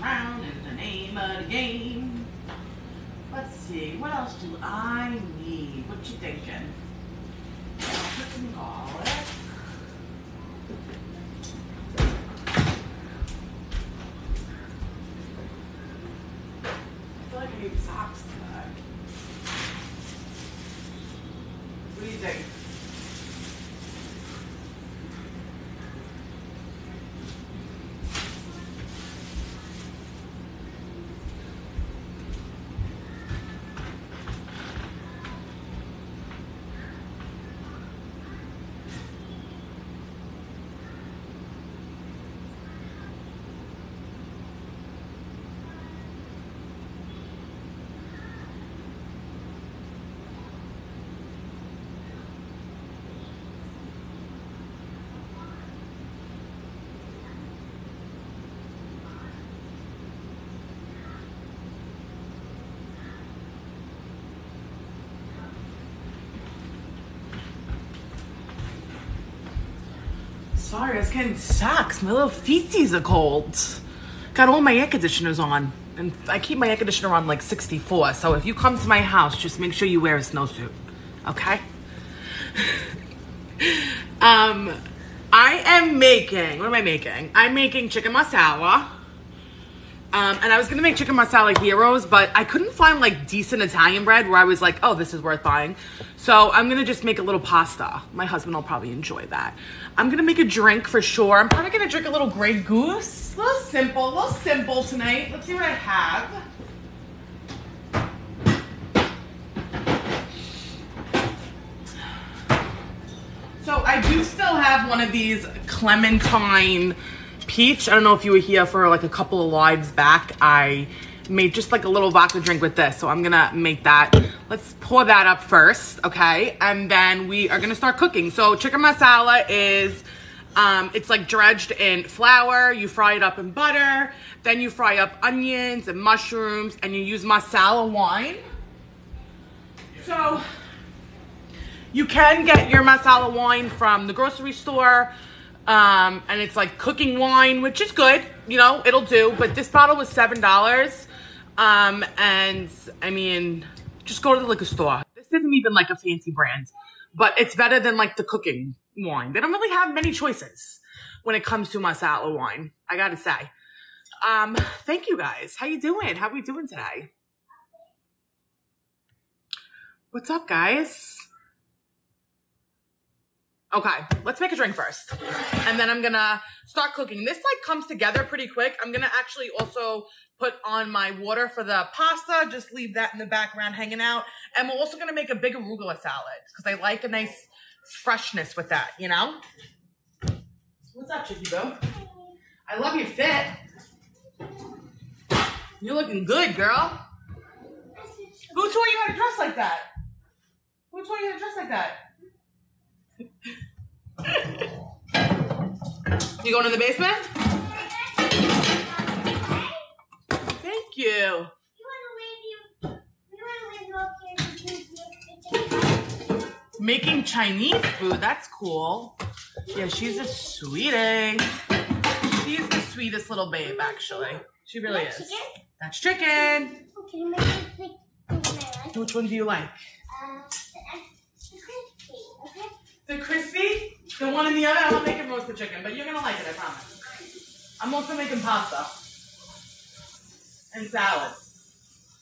around in the name of the game. Let's see, what else do I need? What you thinking? Put some garlic. I feel like I need socks today. What do you think? Sorry, was getting socks. My little feetsies are cold. Got all my air conditioners on. And I keep my air conditioner on like 64. So if you come to my house, just make sure you wear a snowsuit. Okay? um, I am making, what am I making? I'm making chicken Marsala. Um, and I was gonna make chicken Marsala heroes, but I couldn't find like decent Italian bread where I was like, oh, this is worth buying. So I'm gonna just make a little pasta. My husband will probably enjoy that. I'm gonna make a drink for sure. I'm probably gonna drink a little Grey Goose. A little simple, a little simple tonight. Let's see what I have. So I do still have one of these Clementine peach. I don't know if you were here for like a couple of lives back. I made just like a little vodka drink with this. So I'm gonna make that. Let's pour that up first, okay? And then we are gonna start cooking. So chicken Marsala is, um, it's like dredged in flour. You fry it up in butter. Then you fry up onions and mushrooms and you use Marsala wine. So you can get your Marsala wine from the grocery store. Um, and it's like cooking wine, which is good, you know, it'll do. But this bottle was seven dollars. Um, and I mean, just go to the liquor store. This isn't even like a fancy brand, but it's better than like the cooking wine. They don't really have many choices when it comes to Marsala wine. I gotta say. Um, thank you guys. How you doing? How we doing today? What's up, guys? Okay, let's make a drink first. And then I'm gonna start cooking. This like comes together pretty quick. I'm gonna actually also put on my water for the pasta. Just leave that in the background hanging out. And we're also gonna make a big arugula salad because I like a nice freshness with that, you know? What's up, Chicky Boo? I love your fit. You're looking good, girl. Who told you how to dress like that? Who told you how to dress like that? You going to the basement? Thank you. Making Chinese food, that's cool. Yeah, she's a sweetie. She's the sweetest little babe, actually. She really is. chicken? That's chicken. Okay, make it like the like, Which one do you like? uh, the, the crispy, okay? The crispy? The one in the oven? I'll make it roast the chicken, but you're gonna like it, I promise. I'm also making pasta. And salad.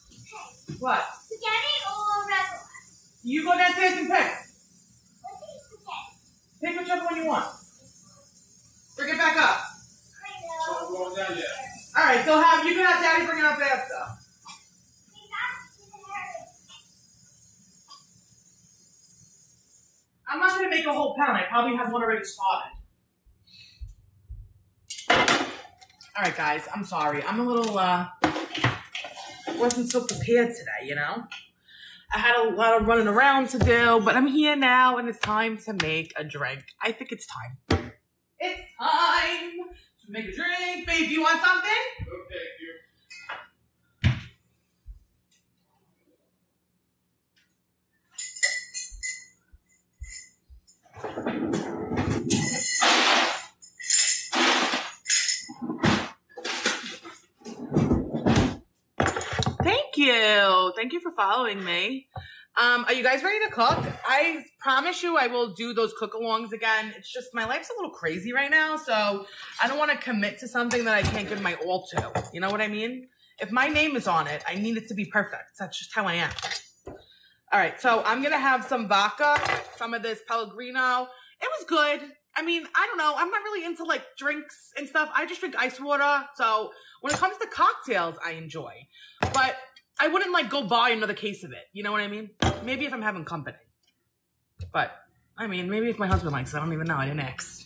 Okay. What? Spaghetti or regular? You go downstairs and pick. Let's eat spaghetti. Pick whichever one you want. Bring it back up. I know. going down yet. Alright, so have you can have daddy bring it up after. I'm not gonna make a whole pound. I probably have one already spotted. Alright guys, I'm sorry. I'm a little uh wasn't so prepared today, you know? I had a lot of running around to do, but I'm here now and it's time to make a drink. I think it's time. It's time to make a drink. Babe, you want something? Okay, you. you. Thank you for following me. Um, are you guys ready to cook? I promise you I will do those cook alongs again. It's just my life's a little crazy right now, so I don't want to commit to something that I can't give my all to. You know what I mean? If my name is on it, I need it to be perfect. That's just how I am. All right, so I'm gonna have some vodka, some of this Pellegrino. It was good. I mean, I don't know. I'm not really into like drinks and stuff. I just drink ice water. So when it comes to cocktails, I enjoy. But I wouldn't like go buy another case of it. You know what I mean? Maybe if I'm having company. But I mean, maybe if my husband likes it, I don't even know. I didn't ask.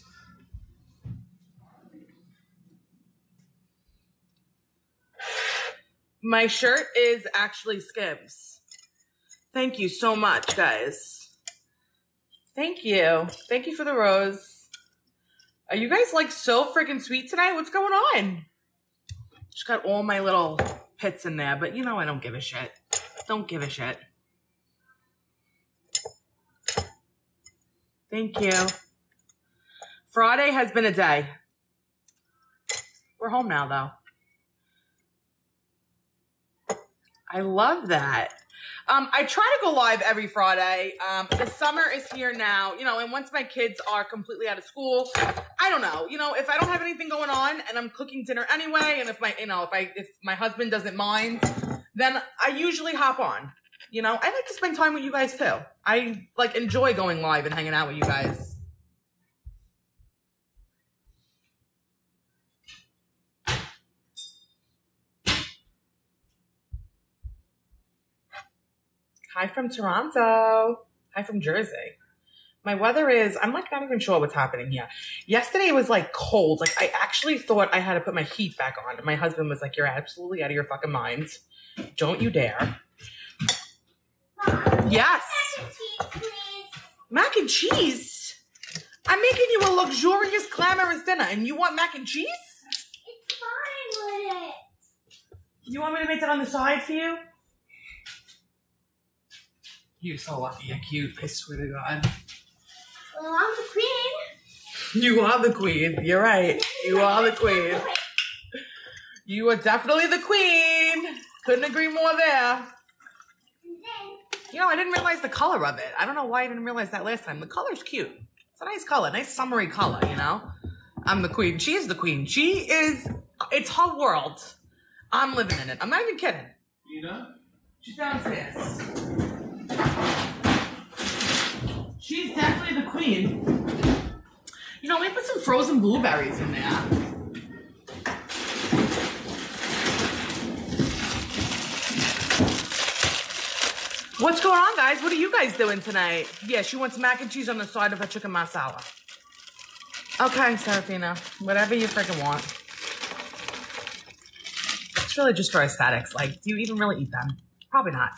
My shirt is actually Skims. Thank you so much, guys. Thank you. Thank you for the rose. Are you guys like so freaking sweet tonight? What's going on? Just got all my little pits in there, but you know I don't give a shit. Don't give a shit. Thank you. Friday has been a day. We're home now though. I love that. Um, I try to go live every Friday. Um, the summer is here now, you know, and once my kids are completely out of school, I don't know, you know, if I don't have anything going on and I'm cooking dinner anyway, and if my, you know, if I, if my husband doesn't mind, then I usually hop on. You know, I like to spend time with you guys too. I like enjoy going live and hanging out with you guys. Hi from Toronto. Hi from Jersey. My weather is, I'm like not even sure what's happening here. Yesterday was like cold. Like I actually thought I had to put my heat back on. My husband was like, you're absolutely out of your fucking mind. Don't you dare. Yes. Mac and Cheese, please. Mac and cheese. I'm making you a luxurious, glamorous dinner and you want mac and cheese? It's fine with it. You want me to make that on the side for you? You're so lucky. You're cute. I swear to God. Well, I'm the queen. You are the queen. You're right. You are the queen. You are definitely the queen. Couldn't agree more there. You know, I didn't realize the color of it. I don't know why I didn't realize that last time. The color's cute. It's a nice color, nice summery color, you know? I'm the queen. She is the queen. She is, it's her world. I'm living in it. I'm not even kidding. Nina? She's downstairs. She's definitely the queen. You know, we put some frozen blueberries in there. What's going on, guys? What are you guys doing tonight? Yeah, she wants mac and cheese on the side of her chicken Marsala. Okay, Serafina. Whatever you freaking want. It's really just for aesthetics. Like, do you even really eat them? Probably not.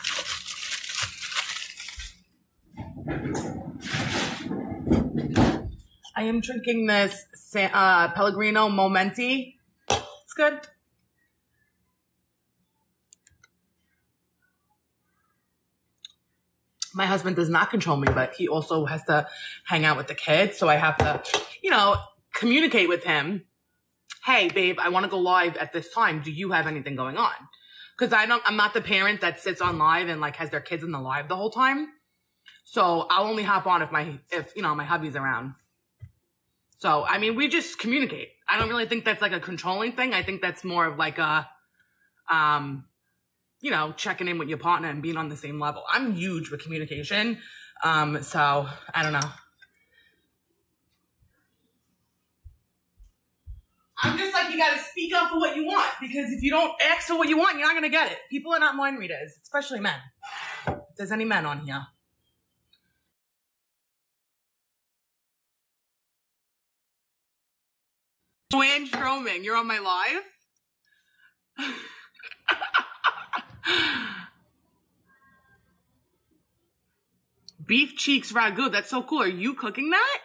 I am drinking this uh, Pellegrino Momenti. It's good. My husband does not control me, but he also has to hang out with the kids. So I have to, you know, communicate with him. Hey, babe, I want to go live at this time. Do you have anything going on? Cause I don't, I'm not the parent that sits on live and like has their kids in the live the whole time. So I'll only hop on if my, if, you know, my hubby's around. So, I mean, we just communicate. I don't really think that's like a controlling thing. I think that's more of like a, um, you know, checking in with your partner and being on the same level. I'm huge with communication. Um, so I don't know. I'm just like, you gotta speak up for what you want because if you don't ask for what you want, you're not gonna get it. People are not mind readers, especially men. If there's any men on here. Joanne Stroming, you're on my live? Beef cheeks ragu. That's so cool. Are you cooking that?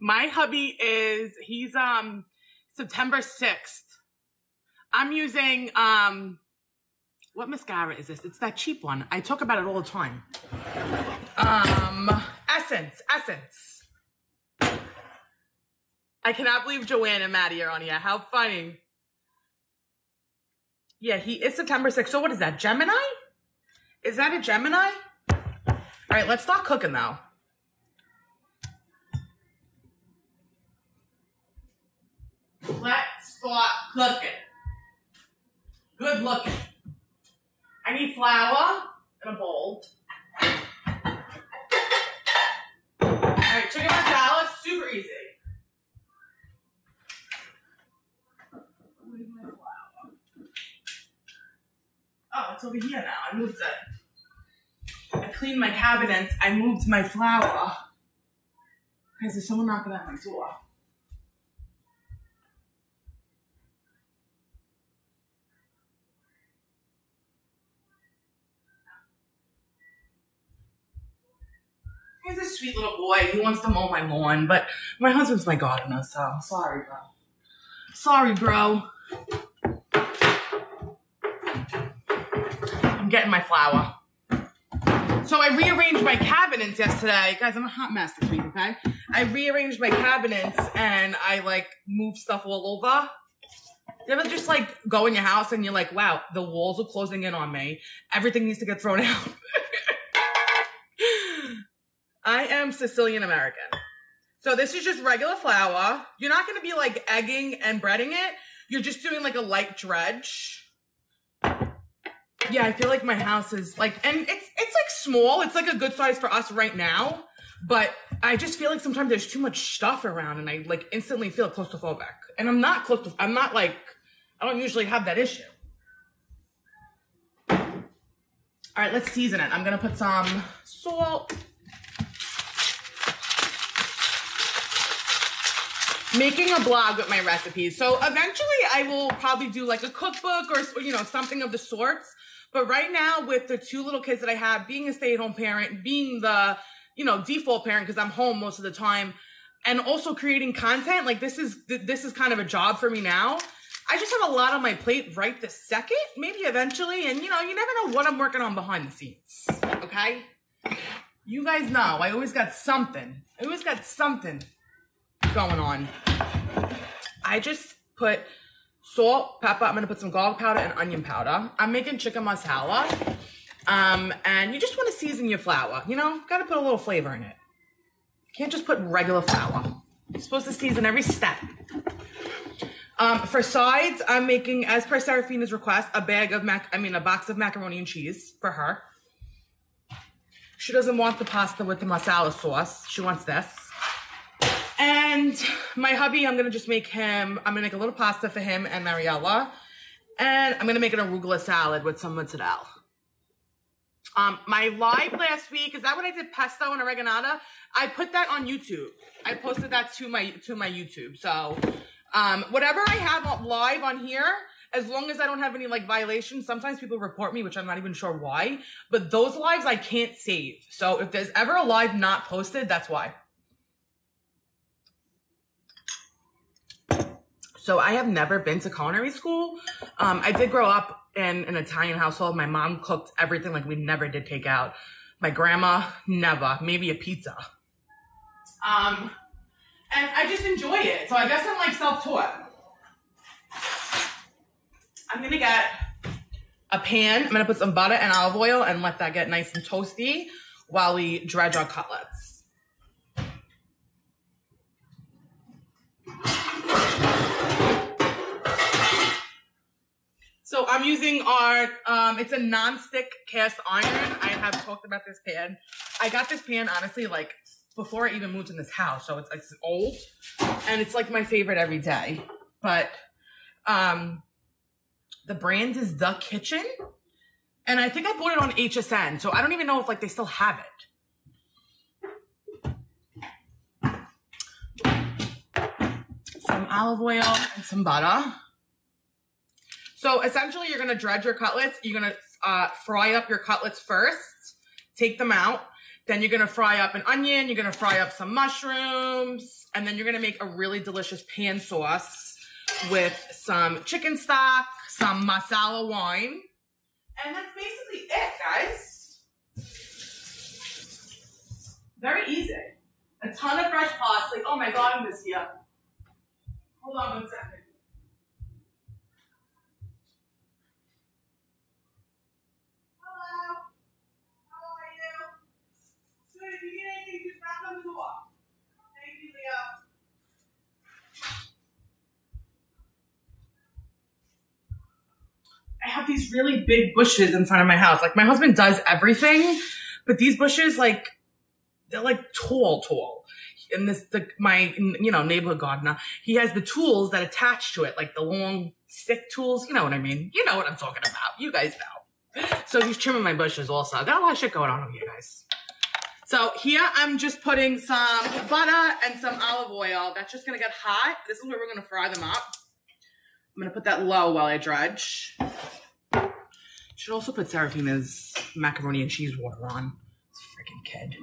My hubby is he's um September 6th. I'm using um what mascara is this? It's that cheap one. I talk about it all the time. Um Essence, Essence. I cannot believe Joanne and Maddie are on here. How funny. Yeah, he is September 6th. So what is that? Gemini? Is that a Gemini? All right, let's start cooking though. Let's start cooking. Good looking. I need flour in a bowl. Alright, chicken Marsala, super easy. Where's my flour? Oh, it's over here now. I moved it. I cleaned my cabinets. I moved my flour. Guys, there's someone knocking at my door. He's a sweet little boy. He wants to mow my lawn, but my husband's my gardener, so sorry, bro. Sorry, bro. I'm getting my flour. So I rearranged my cabinets yesterday. Guys, I'm a hot mess this week, okay? I rearranged my cabinets and I like moved stuff all over. You ever just like go in your house and you're like, wow, the walls are closing in on me. Everything needs to get thrown out. I am Sicilian American. So this is just regular flour. You're not going to be like egging and breading it. You're just doing like a light dredge. Yeah, I feel like my house is like, and it's, it's like small. It's like a good size for us right now. But I just feel like sometimes there's too much stuff around and I like instantly feel claustrophobic. And I'm not close to, I'm not like, I don't usually have that issue. All right, let's season it. I'm to put some salt. Making a blog with my recipes. So eventually I will probably do like a cookbook or, you know, something of the sorts. But right now with the two little kids that I have, being a stay at home parent, being the, you know, default parent because I'm home most of the time and also creating content, like this is, this is kind of a job for me now. I just have a lot on my plate right this second, maybe eventually. And you know, you never know what I'm working on behind the scenes. Okay. You guys know I always got something. I always got something going on. I just put salt, pepper. I'm gonna put some garlic powder and onion powder. I'm making chicken Marsala. Um, and you just want to season your flour. You know, gotta put a little flavor in it. You can't just put regular flour. You're supposed to season every step. Um, for sides, I'm making, as per Serafina's request, a bag of mac, I mean, a box of macaroni and cheese for her. She doesn't want the pasta with the Marsala sauce. She wants this. And my hubby, I'm gonna just make him, I'm gonna make a little pasta for him and Mariella. And I'm gonna make an arugula salad with some mozzarella. Um, my live last week, is that when I did pesto and oreganata? I put that on YouTube. I posted that to my, to my YouTube. So, um, whatever I have live on here, as long as I don't have any like violations, sometimes people report me, which I'm not even sure why, but those lives I can't save. So if there's ever a live not posted, that's why. So I have never been to culinary school. Um, I did grow up in an Italian household. My mom cooked everything like we never did takeout. My grandma, never. Maybe a pizza. Um, and I just enjoy it. So I guess I'm like self-taught. I'm gonna get a pan. I'm gonna put some butter and olive oil and let that get nice and toasty while we dredge our cutlets. So I'm using our, um, it's a non-stick cast iron. I have talked about this pan. I got this pan, honestly, like before I even moved in this house. So it's, it's old and it's like my favorite every day. But, um, the brand is The Kitchen. And I think I bought it on HSN. So I don't even know if like they still have it. Some olive oil and some butter. So essentially you're to dredge your cutlets. You're to uh, fry up your cutlets first, take them out. Then you're to fry up an onion. You're to fry up some mushrooms. And then you're to make a really delicious pan sauce with some chicken stock, some Marsala wine. And that's basically it, guys. Very easy. A ton of fresh pasta. Like, Oh my God, I miss you. Hold on one second. Hello. How are you? Good. If you need anything, just knock on the door. Thank you, Leo. I have these really big bushes in front of my house. Like my husband does everything, but these bushes, like, they're like tall, tall. And this, the, my, you know, neighborhood gardener, he has the tools that attach to it, like the long stick tools. You know what I mean? You know what I'm talking about. You guys know. So he's trimming my bushes also. Got a lot of shit going on over here, guys. So here I'm just putting some butter and some olive oil. That's just gonna get hot. This is where we're gonna fry them up. I'm gonna put that low while I dredge. Should also put Serafina's macaroni and cheese water on. Freaking kid.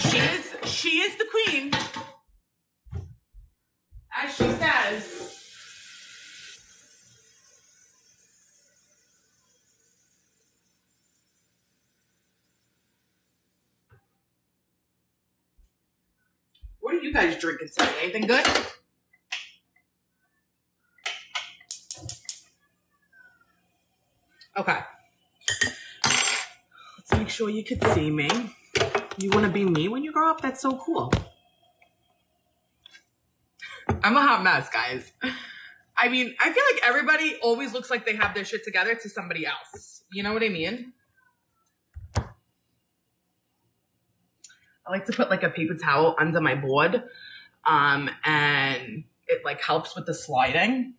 She is she is the queen. As she says. What are you guys drinking today? Anything good? Okay. Let's make sure you can see me. You want to be me when you grow up? That's so cool. I'm a hot mess, guys. I mean, I feel like everybody always looks like they have their shit together to somebody else. You know what I mean? I like to put like a paper towel under my board, um, and it like helps with the sliding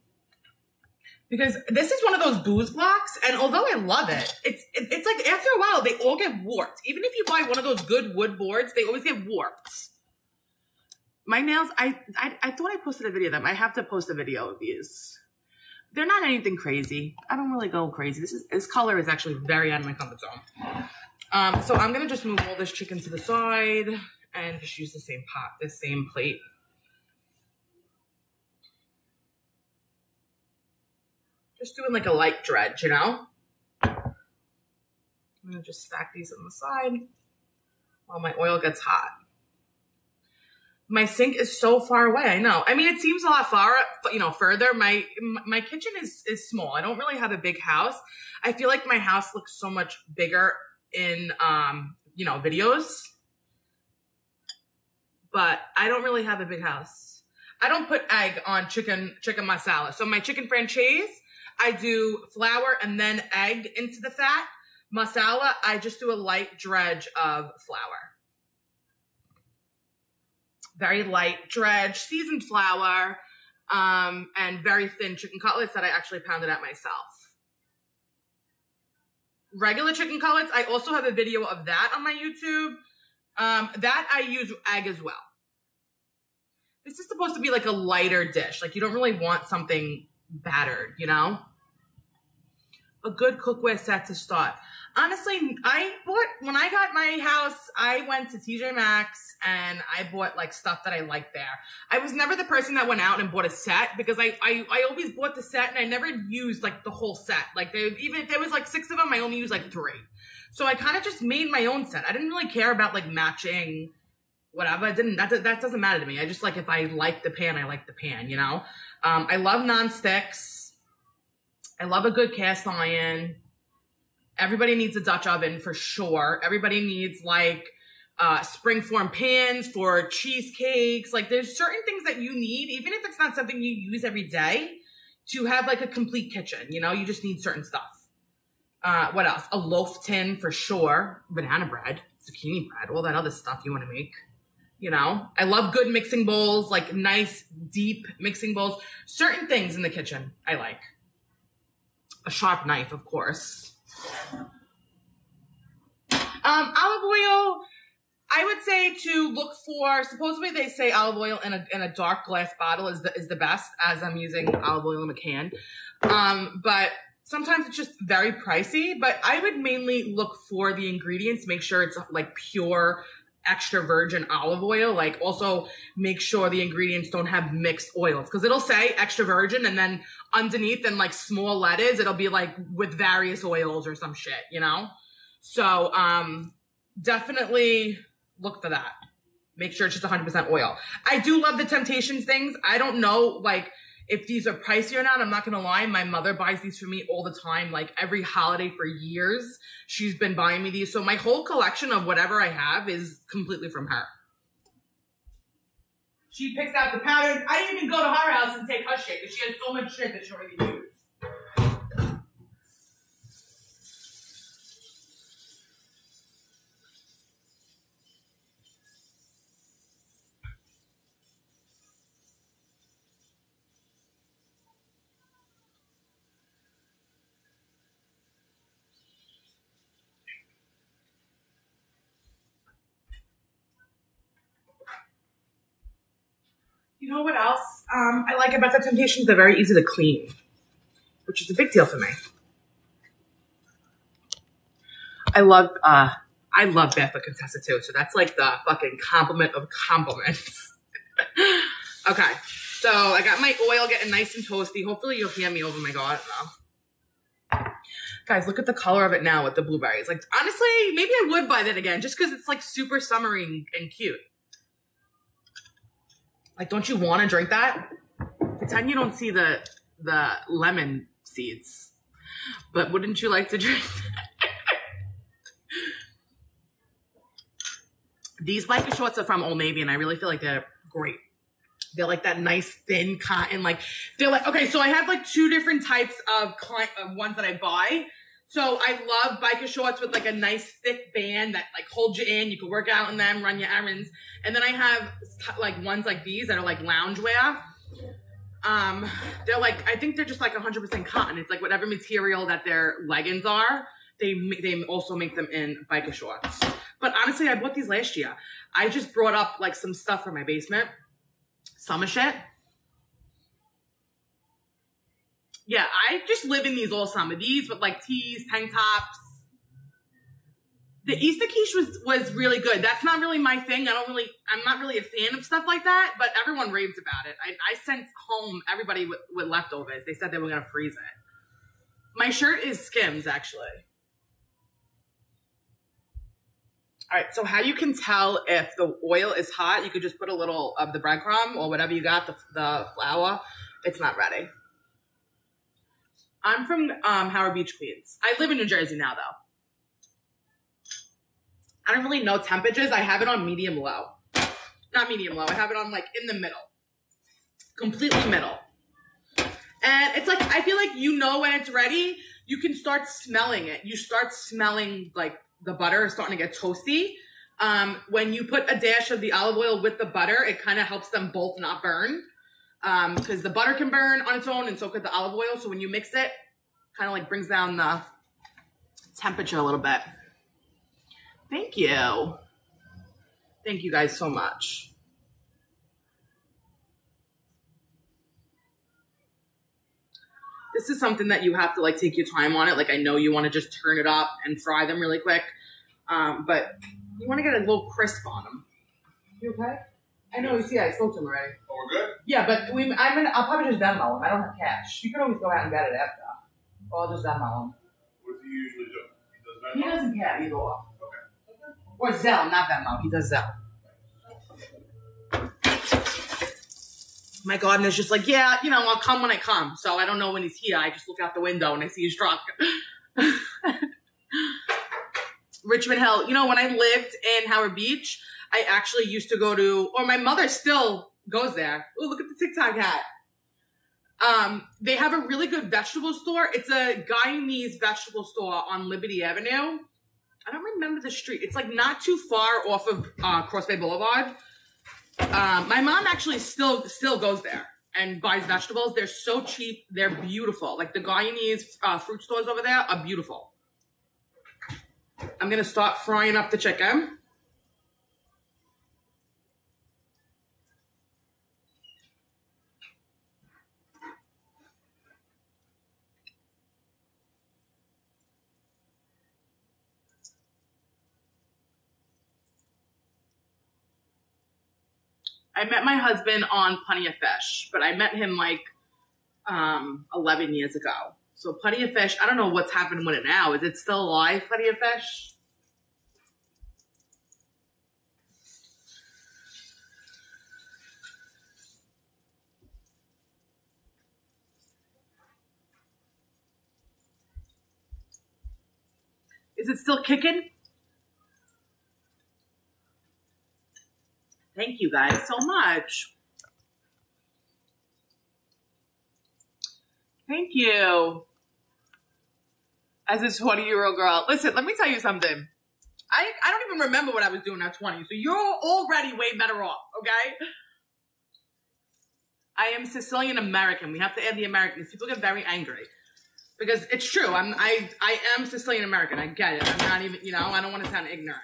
because this is one of those Boos Blocks and although i love it it's it, it's like after a while they all get warped. Even if you buy one of those good wood boards they always get warped. My nails I, I i thought i posted a video of them. I have to post a video of these. They're not anything crazy. I don't really go crazy. This is this color is actually very out of my comfort zone. Um so i'm gonna just move all this chicken to the side and just use the same pot the same plate just doing like a light dredge, you know? I'm gonna just stack these on the side while my oil gets hot. My sink is so far away. I know. I mean, it seems a lot far, you know, further. My my kitchen is is small. I don't really have a big house. I feel like my house looks so much bigger in um, you know, videos. But I don't really have a big house. I don't put egg on chicken chicken Marsala. So my chicken francese I do flour and then egg into the fat. Marsala, I just do a light dredge of flour. Very light dredge, seasoned flour, um, and very thin chicken cutlets that I actually pounded out myself. Regular chicken cutlets, I also have a video of that on my YouTube. Um, that I use egg as well. This is supposed to be like a lighter dish. Like you don't really want something battered, you know? A good cookware set to start. Honestly, I bought, when I got my house, I went to TJ Maxx and I bought like stuff that I liked there. I was never the person that went out and bought a set because I, I, I always bought the set and I never used like the whole set. Like they, even if there was like six of them, I only used like three. So I kind of just made my own set. I didn't really care about like matching whatever. It didn't that that doesn't matter to me. I just like if I like the pan, I like the pan. You know. Um, I love non-sticks. I love a good cast iron. Everybody needs a Dutch oven for sure. Everybody needs like uh, springform pans for cheesecakes. Like there's certain things that you need, even if it's not something you use every day, to have like a complete kitchen. You know, you just need certain stuff. Uh, what else? A loaf tin for sure. Banana bread, zucchini bread, all that other stuff you want to make. You know, I love good mixing bowls, like nice, deep mixing bowls. Certain things in the kitchen I like. A sharp knife, of course. Um, olive oil, I would say to look for. Supposedly, they say olive oil in a in a dark glass bottle is the is the best, as I'm using olive oil in a can. Um, but sometimes it's just very pricey. But I would mainly look for the ingredients, make sure it's like pure extra virgin olive oil. Like also make sure the ingredients don't have mixed oils because it'll say extra virgin and then underneath in like small letters, it'll be like with various oils or some shit, you know? So, um, definitely look for that. Make sure it's just 100% oil. I do love the Temptations things. I don't know, like, if these are pricey or not. I'm not gonna lie. My mother buys these for me all the time, like every holiday for years. She's been buying me these. So my whole collection of whatever I have is completely from her. She picks out the patterns. I didn't even go to her house and take her shit because she has so much shit that she already used. Um, I like about the Temptations? They're very easy to clean, which is a big deal for me. I love uh, I love Barefoot Contessa too, so that's like the fucking compliment of compliments. okay, so I got my oil getting nice and toasty. Hopefully you'll hear me over my god. Guys, look at the color of it now with the blueberries. Like honestly, maybe I would buy that again just because it's like super summery and cute. Like, don't you want to drink that? Pretend you don't see the the lemon seeds, but wouldn't you like to drink? These biker shorts are from Old Navy, and I really feel like they're great. They're like that nice thin cotton. Like they're like okay. So I have like two different types of client of ones that I buy. So I love biker shorts with like a nice thick band that like holds you in. You can work out in them, run your errands. And then I have like ones like these that are like loungewear. Um, they're like I think they're just like 100% cotton. It's like whatever material that their leggings are. They they also make them in biker shorts. But honestly, I bought these last year. I just brought up like some stuff from my basement, summer shit. Yeah, I just live in these all summer. These with like tees, tank tops. The Easter quiche was was really good. That's not really my thing. I don't really, I'm not really a fan of stuff like that. But everyone raves about it. I, I sent home everybody with, with leftovers. They said they were gonna freeze it. My shirt is Skims actually. All right, so how you can tell if the oil is hot, you could just put a little of the breadcrumb or whatever you got, the, the flour. It's not ready. I'm from um, Howard Beach, Queens. I live in New Jersey now, though. I don't really know temperatures. I have it on medium low. Not medium low. I have it on like in the middle. Completely middle. And it's like, I feel like you know when it's ready, you can start smelling it. You start smelling like the butter is starting to get toasty. Um, when you put a dash of the olive oil with the butter, it kind of helps them both not burn. Um, because the butter can burn on its own and so could the olive oil. So when you mix it, kind of like brings down the temperature a little bit. Thank you. Thank you guys so much. This is something that you have to like take your time on it. Like I know you want to just turn it up and fry them really quick. Um, but you want to get a little crisp on them. You okay? I know. You see, I spoke to him already. Oh, we're good? Yeah, but we. I'm gonna. I'll probably just Venmo him. I don't have cash. You can always go out and get it after. Or I'll just Venmo him. What does he usually do? He He does Venmo? doesn't care either or. Okay. Or Zelle, not Venmo. He does Zelle. My gardener's just like, yeah, you know, I'll come when I come. So I don't know when he's here. I just look out the window and I see his truck. Richmond Hill. You know, when I lived in Howard Beach, I actually used to go to, or my mother still goes there. Oh, look at the TikTok hat. Um, they have a really good vegetable store. It's a Guyanese vegetable store on Liberty Avenue. I don't remember the street. It's like not too far off of uh, Cross Bay Boulevard. Um, my mom actually still still goes there and buys vegetables. They're so cheap. They're beautiful. Like the Guyanese uh, fruit stores over there are beautiful. I'm gonna start frying up the chicken. I met my husband on Plenty of Fish, but I met him like um, 11 years ago. So Plenty of Fish, I don't know what's happened with it now. Is it still alive, Plenty of Fish? Is it still kicking? You guys so much. Thank you. As a 20 year old girl. Listen, let me tell you something. I, I don't even remember what I was doing at 20, so you're already way better off, okay? I am Sicilian American. We have to add the Americans. People get very angry because it's true. I'm I I am Sicilian American. I get it. I'm not even you know. I don't want to sound ignorant.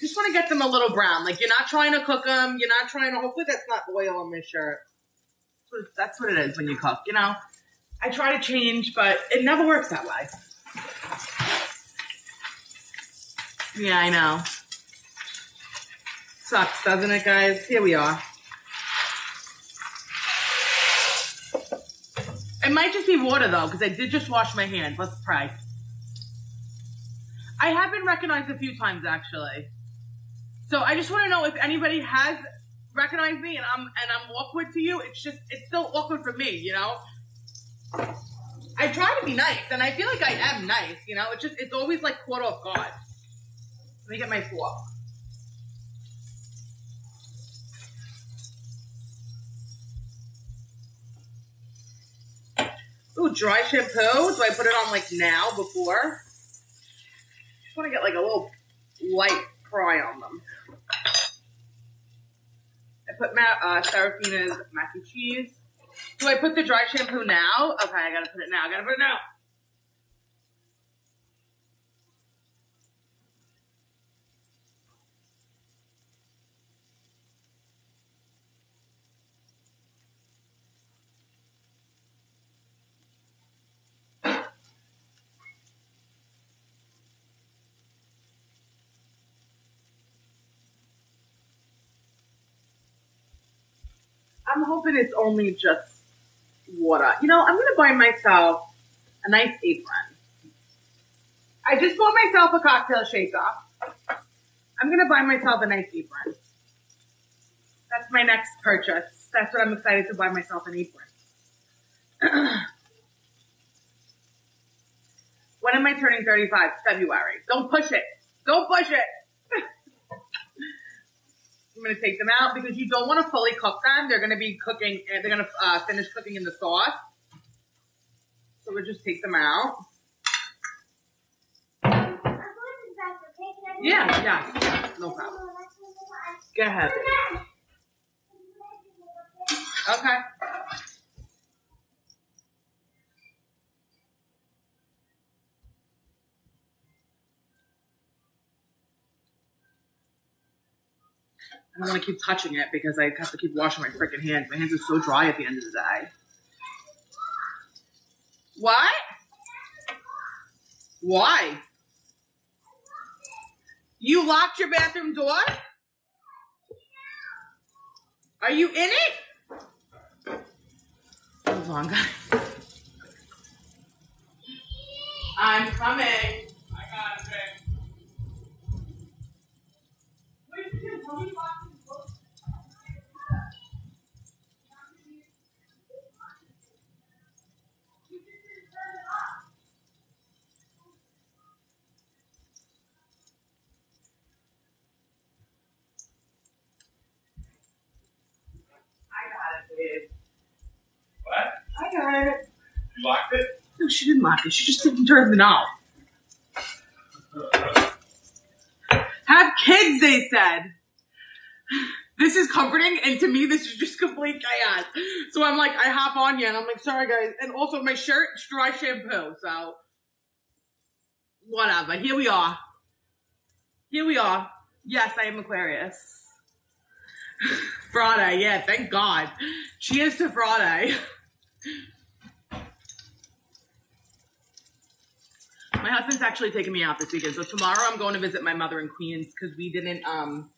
Just want to get them a little brown. Like you're not trying to cook them. You're not trying to. Hopefully that's not oil on my shirt. That's what it is when you cook. You know, I try to change, but it never works that way. Yeah, I know. Sucks, doesn't it, guys? Here we are. It might just be water though, because I did just wash my hands. Let's pray. I have been recognized a few times actually. So I just want to know if anybody has recognized me and I'm and I'm awkward to you. It's just it's still awkward for me, you know. I try to be nice, and I feel like I am nice, you know. It's just it's always like caught off guard. Let me get my fork. Ooh, dry shampoo. Do I put it on like now before? Just want to get like a little light fry on them. I put ma- uh, Serafina's mac and cheese. Do I put the dry shampoo now? Okay, I gotta put it now. I gotta put it now. I'm hoping it's only just water. You know, I'm gonna buy myself a nice apron. I just bought myself a cocktail shaker. I'm gonna buy myself a nice apron. That's my next purchase. That's what I'm excited to buy myself an apron. when am I turning 35? February. Don't push it. Don't push it. I'm gonna take them out because you don't want to fully cook them. They're gonna be cooking. uh, They're gonna uh, finish cooking in the sauce. So we'll just take them out. I'm going to the bathroom, okay? Can I go Yeah, no problem. No, that's not what Go ahead. Okay. I don't want to keep touching it because I have to keep washing my freaking hands. My hands are so dry at the end of the day. What? Why? You locked your bathroom door? Are you in it? Hold on, guys. I'm coming. It. You locked it? No, she didn't lock it. She just didn't turn the knob. Have kids, they said. This is comforting, and to me, this is just complete chaos. So I'm like, I hop on you, and I'm like, sorry, guys. And also, my shirt, it's dry shampoo, so whatever. Here we are. Here we are. Yes, I am Aquarius. Friday, yeah, thank God. Cheers to Friday. My husband's actually taking me out this weekend, so tomorrow I'm going to visit my mother in Queens because we didn't um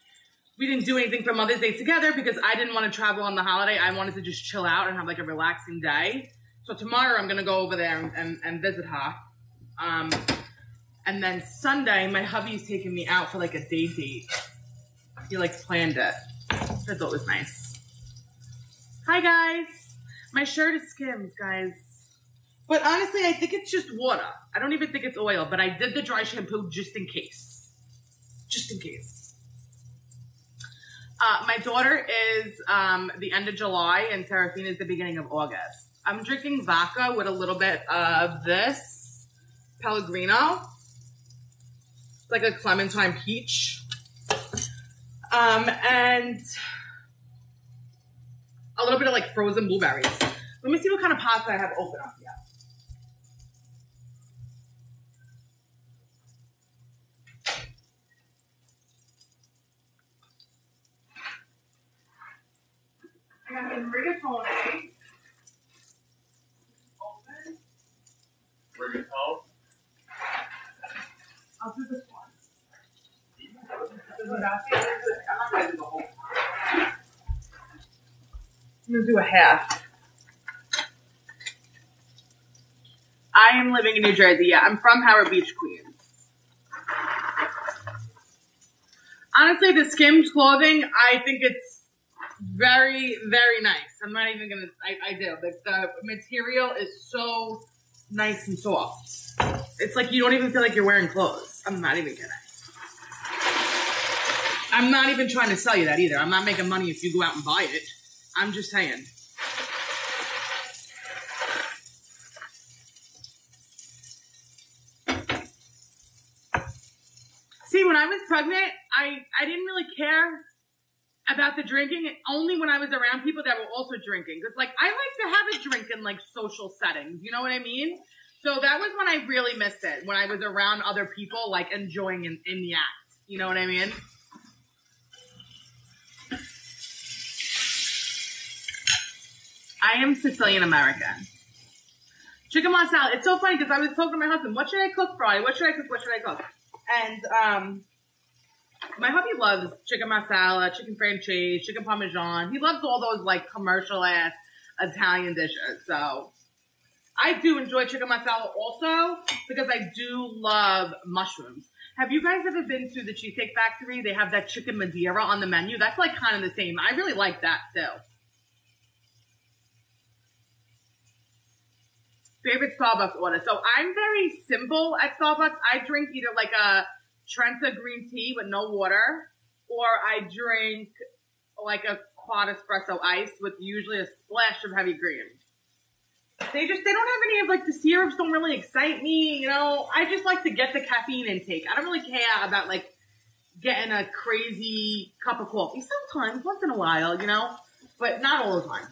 we didn't do anything for Mother's Day together because I didn't want to travel on the holiday. I wanted to just chill out and have like a relaxing day. So tomorrow I'm gonna go over there and, and, and visit her. Um, and then Sunday, my hubby's taking me out for like a day date. He like planned it. I thought it was nice. Hi guys. My shirt is Skims, guys. But honestly, I think it's just water. I don't even think it's oil, but I did the dry shampoo just in case. Just in case. Uh, my daughter is um, the end of July and Seraphine is the beginning of August. I'm drinking vodka with a little bit of this Pellegrino. It's like a clementine peach. Um, and a little bit of like frozen blueberries. Let me see what kind of pasta I have open up here. I got some rigatoni. Open. Bring it home. I'll do this one. This is about it. I'm not gonna do the whole one. I'm gonna do a half. I am living in New Jersey. Yeah, I'm from Howard Beach, Queens. Honestly, the Skims clothing, I think it's very, very nice. I'm not even gonna. I, I do. The, the material is so nice and soft. It's like you don't even feel like you're wearing clothes. I'm not even kidding. I'm not even trying to sell you that either. I'm not making money if you go out and buy it. I'm just saying. See, when I was pregnant, I, I didn't really care about the drinking only when I was around people that were also drinking. Because, like, I like to have a drink in, like, social settings. You know what I mean? So that was when I really missed it. When I was around other people, like, enjoying in, in the act. You know what I mean? I am Sicilian American. Chicken Marsala. It's so funny because I was talking to my husband, what should I cook Friday? What should I cook? What should I cook? And um, my hubby loves chicken Marsala, chicken francese, chicken parmesan. He loves all those like commercial ass Italian dishes. So I do enjoy chicken Marsala also because I do love mushrooms. Have you guys ever been to the Cheesecake Factory? They have that chicken Madeira on the menu. That's like kind of the same. I really like that too. Favorite Starbucks order. So I'm very simple at Starbucks. I drink either like a Trenta green tea with no water, or I drink like a quad espresso ice with usually a splash of heavy cream. They just they don't have any of like the syrups don't really excite me, you know. I just like to get the caffeine intake. I don't really care about like getting a crazy cup of coffee. Sometimes, once in a while, you know, but not all the time.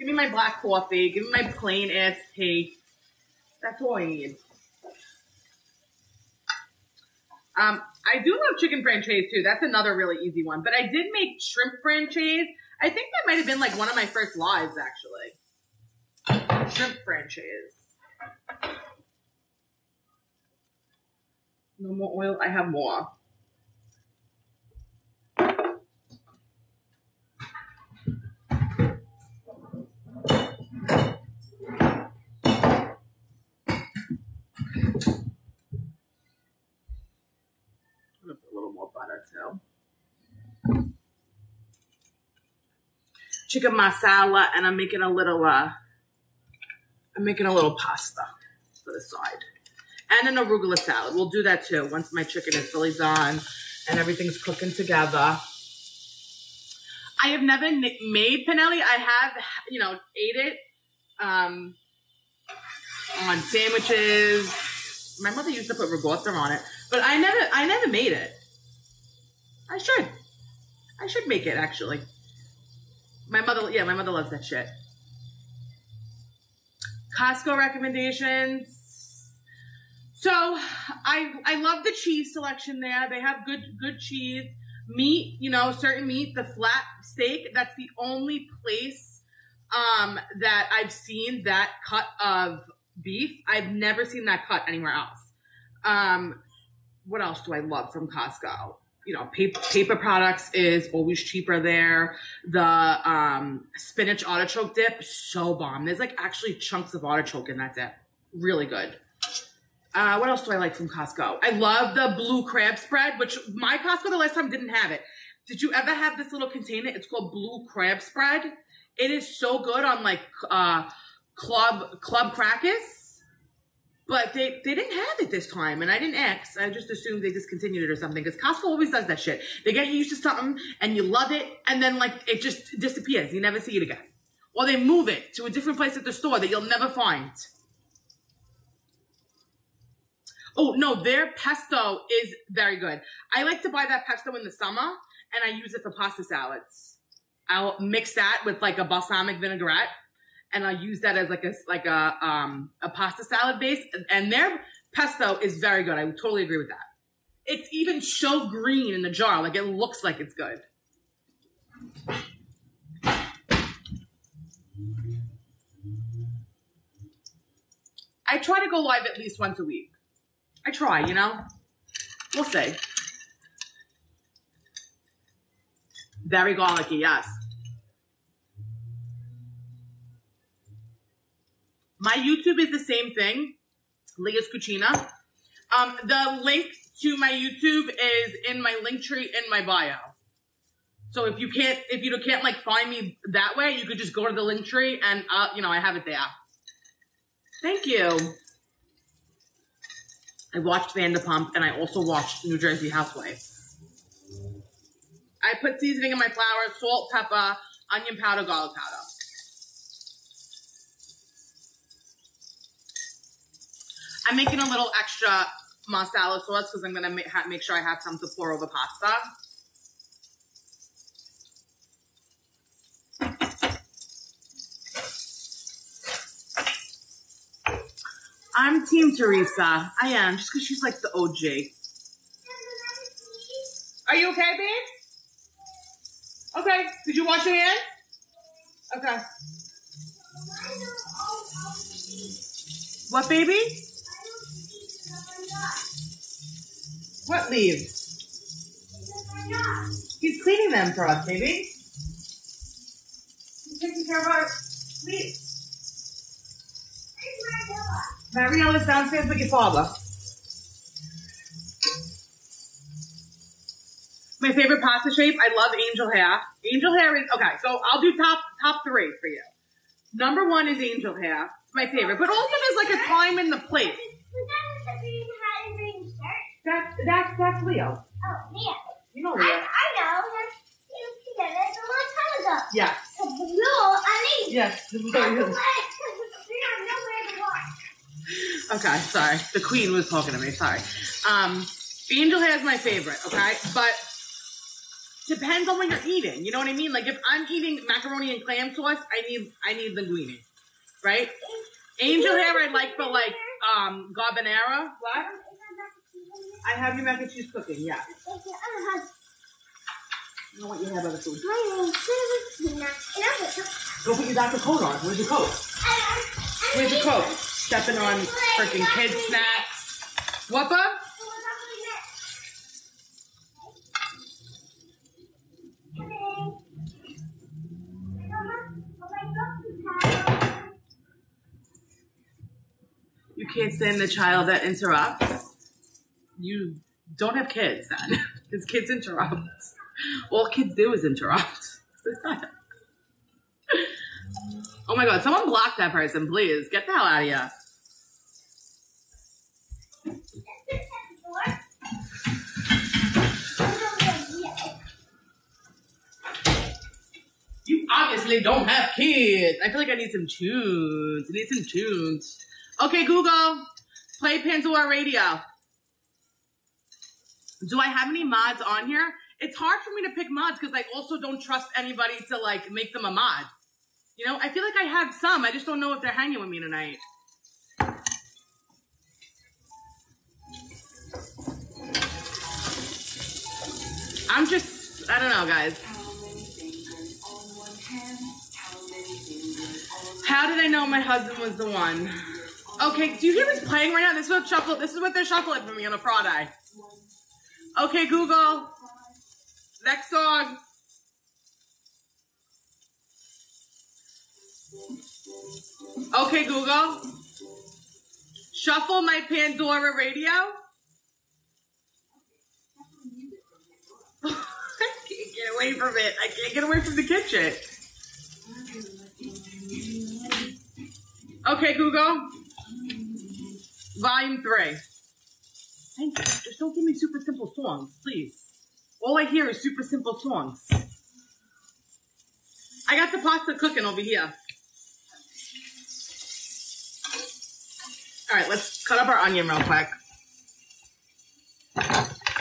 Give me my black coffee. Give me my plain ass tea. That's all I need. Um, I do love chicken francese too. That's another really easy one. But I did make shrimp francese. I think that might have been like one of my first lives actually. Shrimp francese. No more oil. I have more. I'm gonna put a little more butter too. Chicken Marsala, and I'm making a little uh I'm making a little pasta for the side. And an arugula salad. We'll do that too once my chicken is fully done and everything's cooking together. I have never made panelli. I have, you know, ate it um, on sandwiches. My mother used to put ricotta on it, but I never, I never made it. I should. I should make it actually. My mother, yeah, my mother loves that shit. Costco recommendations. So I I love the cheese selection there. They have good good cheese, meat, you know, certain meat, the flat steak. That's the only place um that I've seen that cut of beef. I've never seen that cut anywhere else. Um what else do I love from Costco? You know, paper, paper products is always cheaper there. The um, spinach artichoke dip, so bomb. There's like actually chunks of artichoke in that dip. Really good. Uh, what else do I like from Costco? I love the blue crab spread, which my Costco the last time didn't have it. Did you ever have this little container? It's called blue crab spread. It is so good on like uh, club club crackers, but they they didn't have it this time, and I didn't ask. I just assumed they discontinued it or something because Costco always does that shit. They get you used to something and you love it, and then like it just disappears. You never see it again, or they move it to a different place at the store that you'll never find. Oh no, their pesto is very good. I like to buy that pesto in the summer and I use it for pasta salads. I'll mix that with like a balsamic vinaigrette and I'll use that as like a like a um a pasta salad base and their pesto is very good. I totally agree with that. It's even so green in the jar, like it looks like it's good. I try to go live at least once a week. I try, you know? We'll see. Very garlicky, yes. My YouTube is the same thing, Leah's Cucina. Um, the link to my YouTube is in my link tree in my bio. So if you can't, if you can't like find me that way, you could just go to the link tree and, uh, you know, I have it there. Thank you. I watched Vanderpump and I also watched New Jersey Housewives. I put seasoning in my flour, salt, pepper, onion powder, garlic powder. I'm making a little extra Marsala sauce because I'm going to make, make sure I have some to pour over pasta. I'm Team Teresa. I am, just because she's like the OG. Are you okay, babe? Okay. Did you wash your hands? Okay. What, baby? What leaves? He's cleaning them for us, baby. He's taking care of our leaves. Mariella's downstairs with your father. My favorite pasta shape, I love angel hair. Angel hair is, okay, so I'll do top, top three for you. Number one is angel hair. It's my favorite. But also there's like a time in the place. That's, that's, that's Leo. Oh, Leo. You know Leo. I I know. That's, he was together a long time ago. Yes. Blue, I mean, Yes. that's the way, because we don't know where to walk. Okay, sorry. The queen was talking to me. Sorry. Um, angel hair is my favorite. Okay, but depends on what you're eating. You know what I mean? Like if I'm eating macaroni and clam sauce, I need I need linguine, right? Angel hair I like for like um garbonara. What? I have your mac and cheese cooking. Yeah. I don't want you to have other food. Go put your Dr. coat on. Where's your coat? Where's your coat? Stepping on freaking kid snacks. What, bub? You can't stand the child that interrupts. You don't have kids then. Because kids interrupt. All kids do is interrupt. oh my god, someone block that person, please. Get the hell out of here. You obviously don't have kids. I feel like I need some tunes. I need some tunes. Okay, Google, play Pandora Radio. Do I have any mods on here? It's hard for me to pick mods because I also don't trust anybody to like make them a mod. You know, I feel like I have some. I just don't know if they're hanging with me tonight. I'm just, I don't know, guys. How did I know my husband was the one? Okay, do you hear what's playing right now? This is what shuffle. This is what they're shuffling for me on a Friday. Okay, Google, Next song. Okay, Google. Shuffle my Pandora radio. I can't get away from it. I can't get away from the kitchen. Okay, Google. Volume three. You. Just don't give me super simple songs, please. All I hear is super simple songs. I got the pasta cooking over here. All right, let's cut up our onion real quick.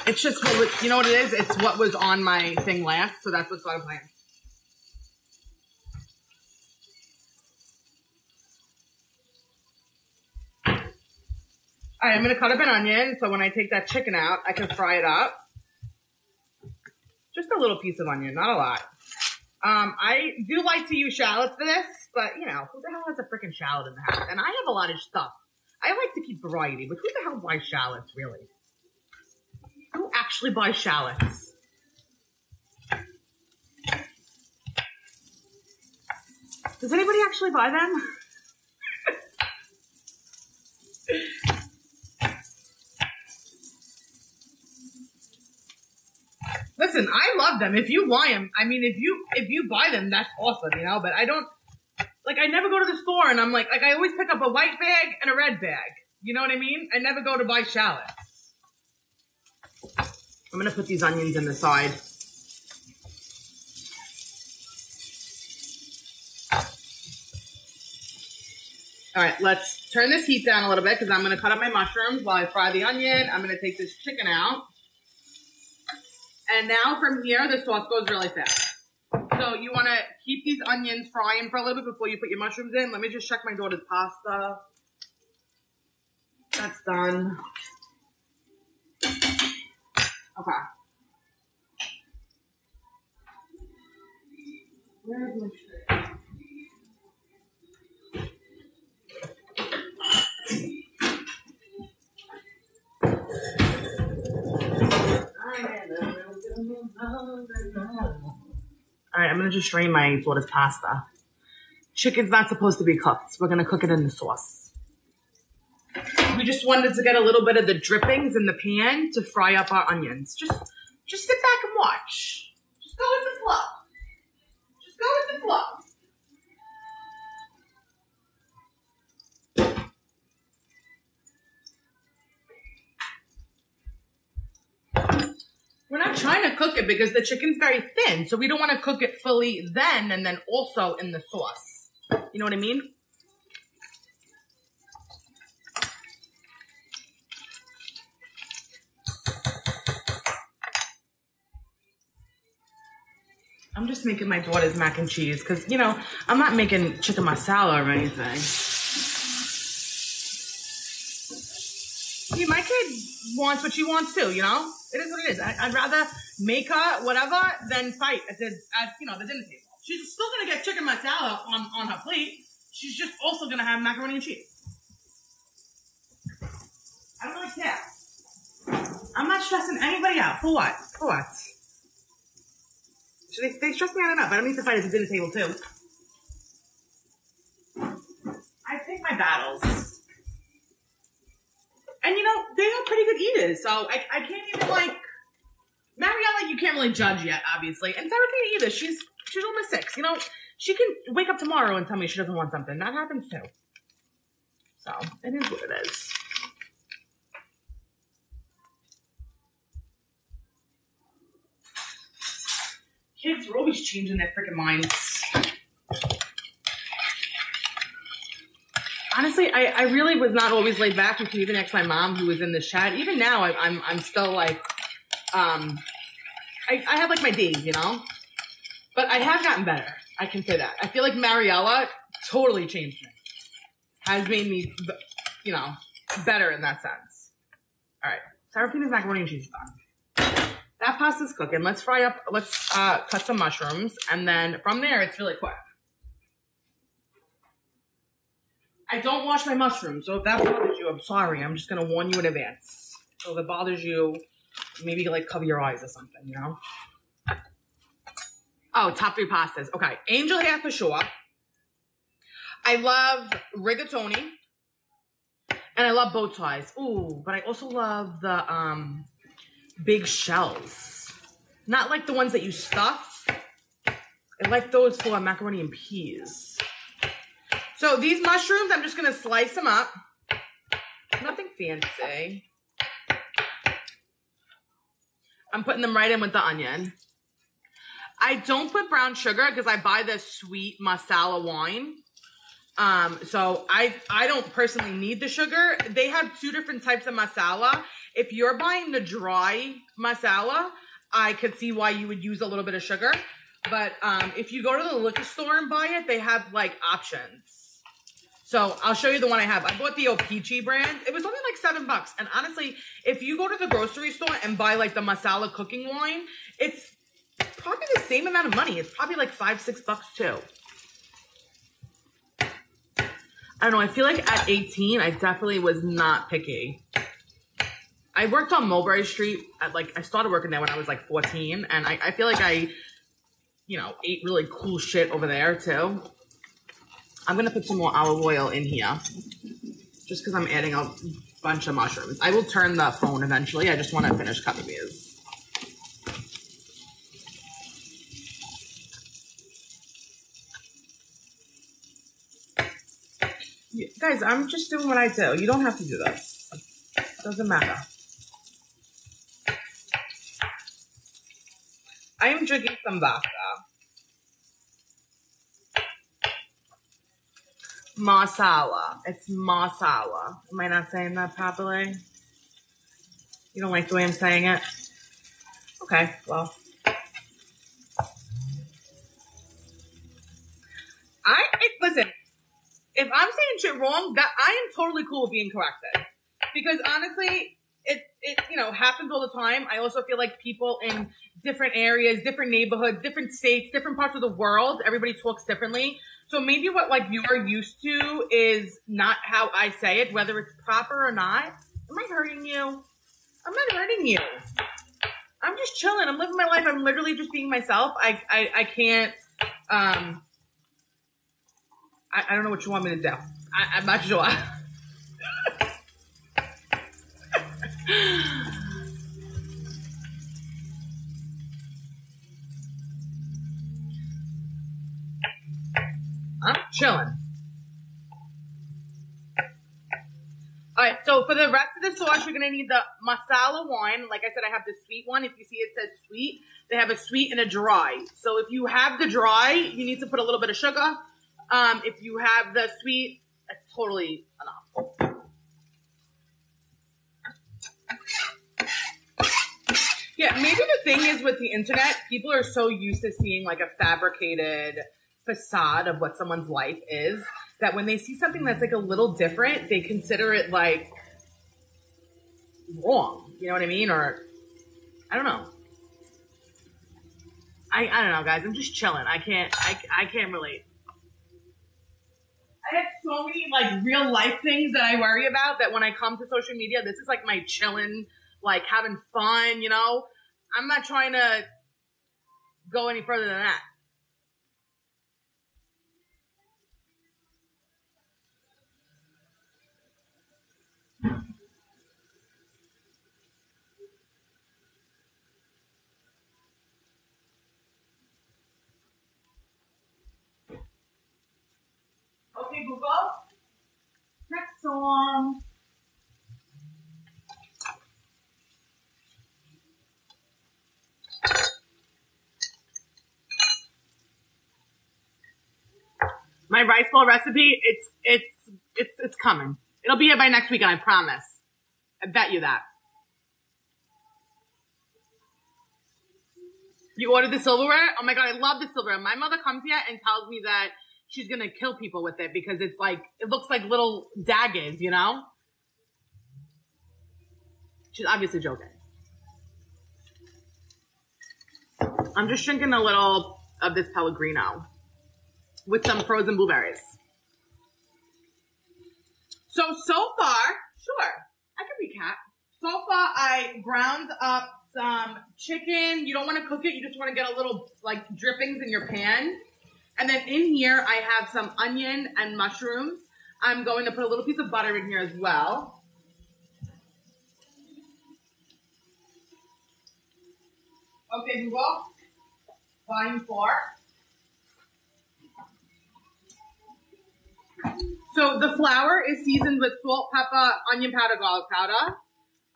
It's just you know what it is? It's what was on my thing last, so that's what's on plan. I'm gonna cut up an onion so when I take that chicken out, I can fry it up. Just a little piece of onion, not a lot. Um, I do like to use shallots for this, but you know, who the hell has a freaking shallot in the house? And I have a lot of stuff. I like to keep variety, but who the hell buys shallots, really? Who actually buys shallots? Does anybody actually buy them? Listen, I love them. If you buy them, I mean, if you if you buy them, that's awesome, you know. But I don't like. I never go to the store, and I'm like, like I always pick up a white bag and a red bag. You know what I mean? I never go to buy shallots. I'm gonna put these onions in the side. All right, let's turn this heat down a little bit because I'm gonna cut up my mushrooms while I fry the onion. I'm gonna take this chicken out. And now from here, the sauce goes really fast. So you want to keep these onions frying for a little bit before you put your mushrooms in. Let me just check my daughter's pasta. That's done. Okay. Where's my? All right, I'm gonna just drain my daughter's pasta. Chicken's not supposed to be cooked. We're gonna cook it in the sauce. We just wanted to get a little bit of the drippings in the pan to fry up our onions. Just, just sit back and watch. Just go with the flow. Just go with the flow. We're not trying to cook it because the chicken's very thin, so we don't want to cook it fully then and then also in the sauce. You know what I mean? I'm just making my daughter's mac and cheese because, you know, I'm not making chicken Marsala or anything. See, my kid wants what she wants too, you know? It is what it is. I, I'd rather make her whatever than fight at the, at, you know, the dinner table. She's still gonna get chicken Marsala on, on her plate. She's just also gonna have macaroni and cheese. I don't really care. I'm not stressing anybody out. For what? For what? So they, they stress me out enough. I don't need to fight at the dinner table too. I pick my battles. And you know, they are pretty good eaters, so I, I can't even like Mariella, you can't really judge yet, obviously. And Seraphina either. She's she's almost six. You know, she can wake up tomorrow and tell me she doesn't want something. That happens too. So it is what it is. Kids are always changing their freaking minds. Honestly, I, I really was not always laid back. You can even ask my mom who was in the chat. Even now, I, I'm I'm still like, um, I, I have like my days, you know, but I have gotten better. I can say that. I feel like Mariella totally changed me, has made me, you know, better in that sense. All right, sour Seraphina's macaroni and cheese is done. That pasta's cooking. Let's fry up. Let's uh, cut some mushrooms, and then from there, it's really quick. I don't wash my mushrooms, so if that bothers you, I'm sorry. I'm just gonna warn you in advance. So if it bothers you, maybe like cover your eyes or something, you know? Oh, top three pastas. Okay. Angel hair for sure. I love rigatoni. And I love bow ties. Ooh, but I also love the um big shells. Not like the ones that you stuff. I like those for macaroni and peas. So these mushrooms, I'm just gonna slice them up. Nothing fancy. I'm putting them right in with the onion. I don't put brown sugar because I buy the sweet Marsala wine. Um, so I I don't personally need the sugar. They have two different types of Marsala. If you're buying the dry Marsala, I could see why you would use a little bit of sugar. But um, if you go to the liquor store and buy it, they have like options. So I'll show you the one I have. I bought the Opici brand. It was only like seven bucks. And honestly, if you go to the grocery store and buy like the Marsala cooking wine, it's probably the same amount of money. It's probably like five, six bucks too. I don't know. I feel like at 18, I definitely was not picky. I worked on Mulberry Street. At like I started working there when I was like 14, and I, I feel like I, you know, ate really cool shit over there too. I'm gonna put some more olive oil in here, just because I'm adding a bunch of mushrooms. I will turn the phone eventually. I just want to finish cutting these. Guys, I'm just doing what I do. You don't have to do this. Doesn't matter. I am drinking some vodka. Marsala. It's Marsala. Am I not saying that properly? You don't like the way I'm saying it? Okay, well. I it, listen. If I'm saying shit wrong, that I am totally cool with being corrected. Because honestly, it it you know happens all the time. I also feel like people in different areas, different neighborhoods, different states, different parts of the world, everybody talks differently. So maybe what like you are used to is not how I say it, whether it's proper or not. Am I hurting you? I'm not hurting you. I'm just chilling. I'm living my life. I'm literally just being myself. I I, I can't um I, I don't know what you want me to do. I, I'm not sure. chilling. All right, so for the rest of the sauce, you're gonna need the Marsala wine. Like I said, I have the sweet one. If you see it says sweet, they have a sweet and a dry. So if you have the dry, you need to put a little bit of sugar. Um, if you have the sweet, that's totally enough. Yeah, maybe the thing is with the internet, people are so used to seeing like a fabricated facade of what someone's life is that when they see something that's like a little different, they consider it like wrong. You know what I mean? Or I don't know. I I don't know, guys. I'm just chilling. I can't I I can't relate. I have so many like real life things that I worry about that when I come to social media, this is like my chilling, like having fun, you know? I'm not trying to go any further than that. Okay, Google. Next song. My rice ball recipe, it's it's it's it's coming. It'll be here by next weekend, I promise. I bet you that. You ordered the silverware? Oh my god, I love the silverware. My mother comes here and tells me that she's gonna kill people with it because it's like it looks like little daggers, you know? She's obviously joking. I'm just drinking a little of this Pellegrino with some frozen blueberries. So, so far, sure, I can recap. So far, I ground up some chicken. You don't want to cook it. You just want to get a little like drippings in your pan. And then in here, I have some onion and mushrooms. I'm going to put a little piece of butter in here as well. Okay, Google. Volume four. So the flour is seasoned with salt, pepper, onion powder, garlic powder.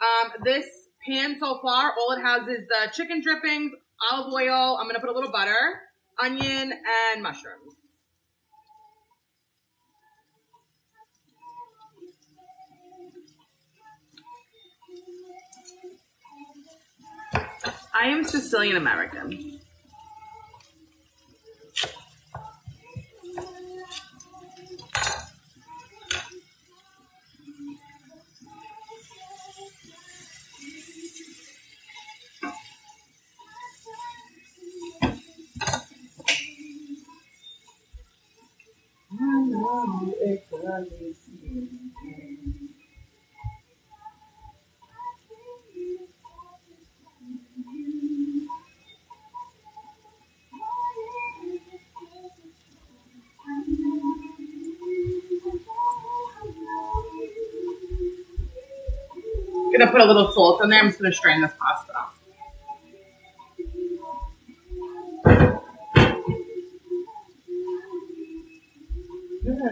Um, this pan so far, all it has is the chicken drippings, olive oil. I'm gonna put a little butter, onion, and mushrooms. I am Sicilian American. Gonna put a little salt in there. I'm just gonna strain this pasta.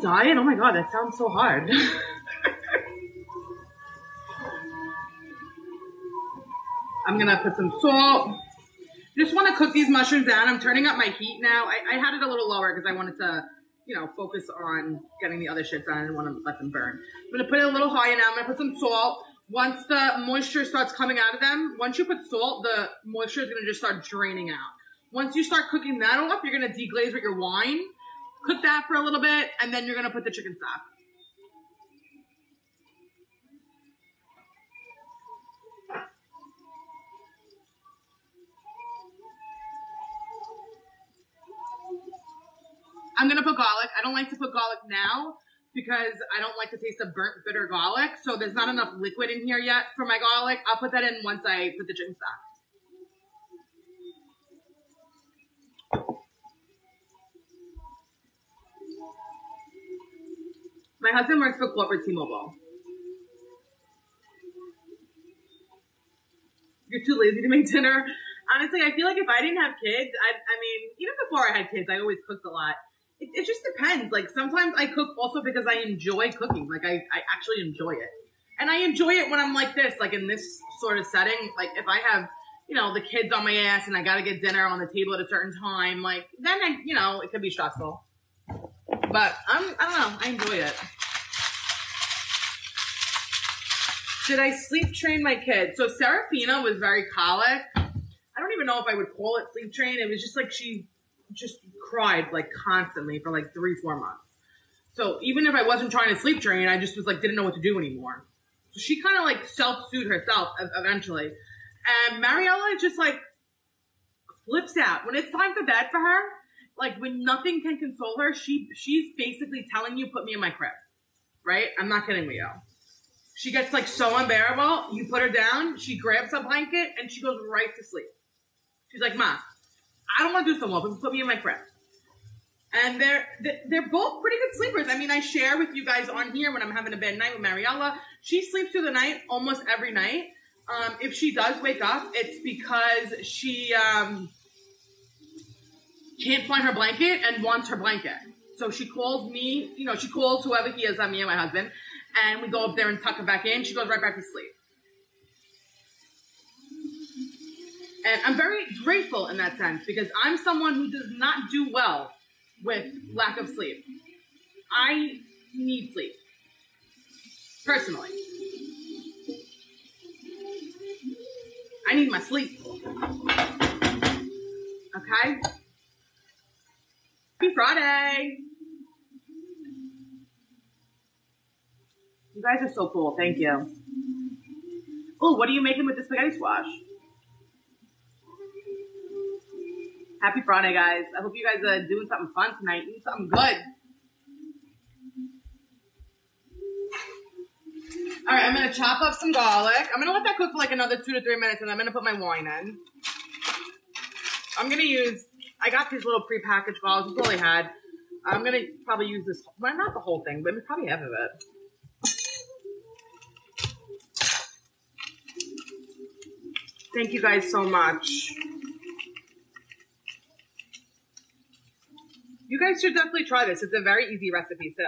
diet? Oh my god, that sounds so hard. I'm gonna put some salt. Just want to cook these mushrooms down. I'm turning up my heat now. I, I had it a little lower because I wanted to, you know, focus on getting the other shit done. I didn't want to let them burn. I'm gonna put it a little higher now. I'm gonna put some salt. Once the moisture starts coming out of them, once you put salt, the moisture is gonna just start draining out. Once you start cooking that off, you're gonna deglaze with your wine. Cook that for a little bit, and then you're gonna put the chicken stock. I'm gonna put garlic. I don't like to put garlic now because I don't like the taste of burnt bitter garlic. So there's not enough liquid in here yet for my garlic. I'll put that in once I put the chicken stock. My husband works for corporate T-Mobile. You're too lazy to make dinner. Honestly, I feel like if I didn't have kids, I, I mean, even before I had kids, I always cooked a lot. It, it just depends. Like sometimes I cook also because I enjoy cooking. Like I, I actually enjoy it. And I enjoy it when I'm like this, like in this sort of setting. Like if I have, you know, the kids on my ass and I gotta get dinner on the table at a certain time, like then I, you know, it could be stressful. But I'm, I don't know, I enjoy it. Did I sleep train my kids? So Serafina was very colic. I don't even know if I would call it sleep train. It was just like she just cried like constantly for like three, four months. So even if I wasn't trying to sleep train, I just was like didn't know what to do anymore. So she kind of like self-soothed herself e- eventually. And Mariella just like flips out when it's time for bed for her. Like when nothing can console her, she she's basically telling you, "Put me in my crib." Right? I'm not kidding with you. She gets like so unbearable. You put her down. She grabs a blanket and she goes right to sleep. She's like, "Ma, I don't want to do some but put me in my crib." And they're they're both pretty good sleepers. I mean, I share with you guys on here when I'm having a bad night with Mariella. She sleeps through the night almost every night. Um, if she does wake up, it's because she um, can't find her blanket and wants her blanket. So she calls me, you know, she calls whoever he is, on me and my husband, and we go up there and tuck her back in. She goes right back to sleep. And I'm very grateful in that sense because I'm someone who does not do well with lack of sleep. I need sleep. Personally. I need my sleep. Okay? Happy Friday! You guys are so cool. Thank you. Oh, what are you making with the spaghetti squash? Happy Friday, guys. I hope you guys are doing something fun tonight, eating something good. All right, I'm gonna chop up some garlic. I'm gonna let that cook for like another two to three minutes, and I'm gonna put my wine in. I'm gonna use. I got these little prepackaged garlics. That's all I had. I'm gonna probably use this. Well, not the whole thing, but probably half of it. Thank you guys so much. You guys should definitely try this. It's a very easy recipe too.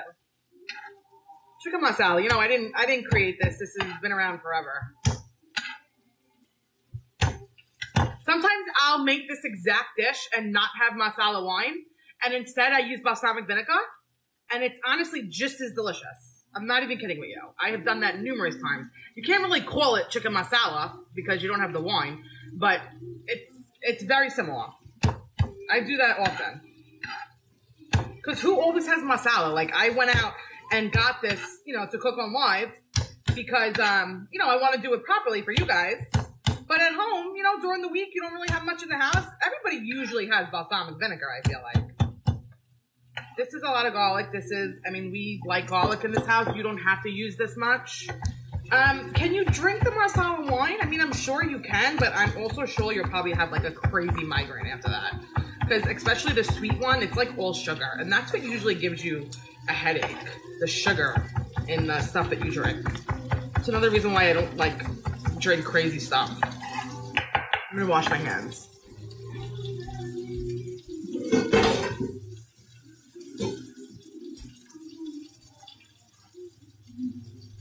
Chicken Marsala. You know, I didn't I didn't create this. This has been around forever. Sometimes I'll make this exact dish and not have Marsala wine, and instead I use balsamic vinegar, and it's honestly just as delicious. I'm not even kidding with you. I have done that numerous times. You can't really call it chicken Marsala because you don't have the wine, but it's it's very similar. I do that often. Because who always has Marsala? Like I went out and got this, you know, to cook on live because, um, you know, I want to do it properly for you guys. But at home, you know, during the week, you don't really have much in the house. Everybody usually has balsamic vinegar, I feel like. This is a lot of garlic. This is, I mean, we like garlic in this house. You don't have to use this much. Um, can you drink the Marsala wine? I mean, I'm sure you can, but I'm also sure you'll probably have like a crazy migraine after that. Because especially the sweet one, it's like all sugar. And that's what usually gives you a headache. The sugar in the stuff that you drink. It's another reason why I don't like drink crazy stuff. I'm gonna wash my hands.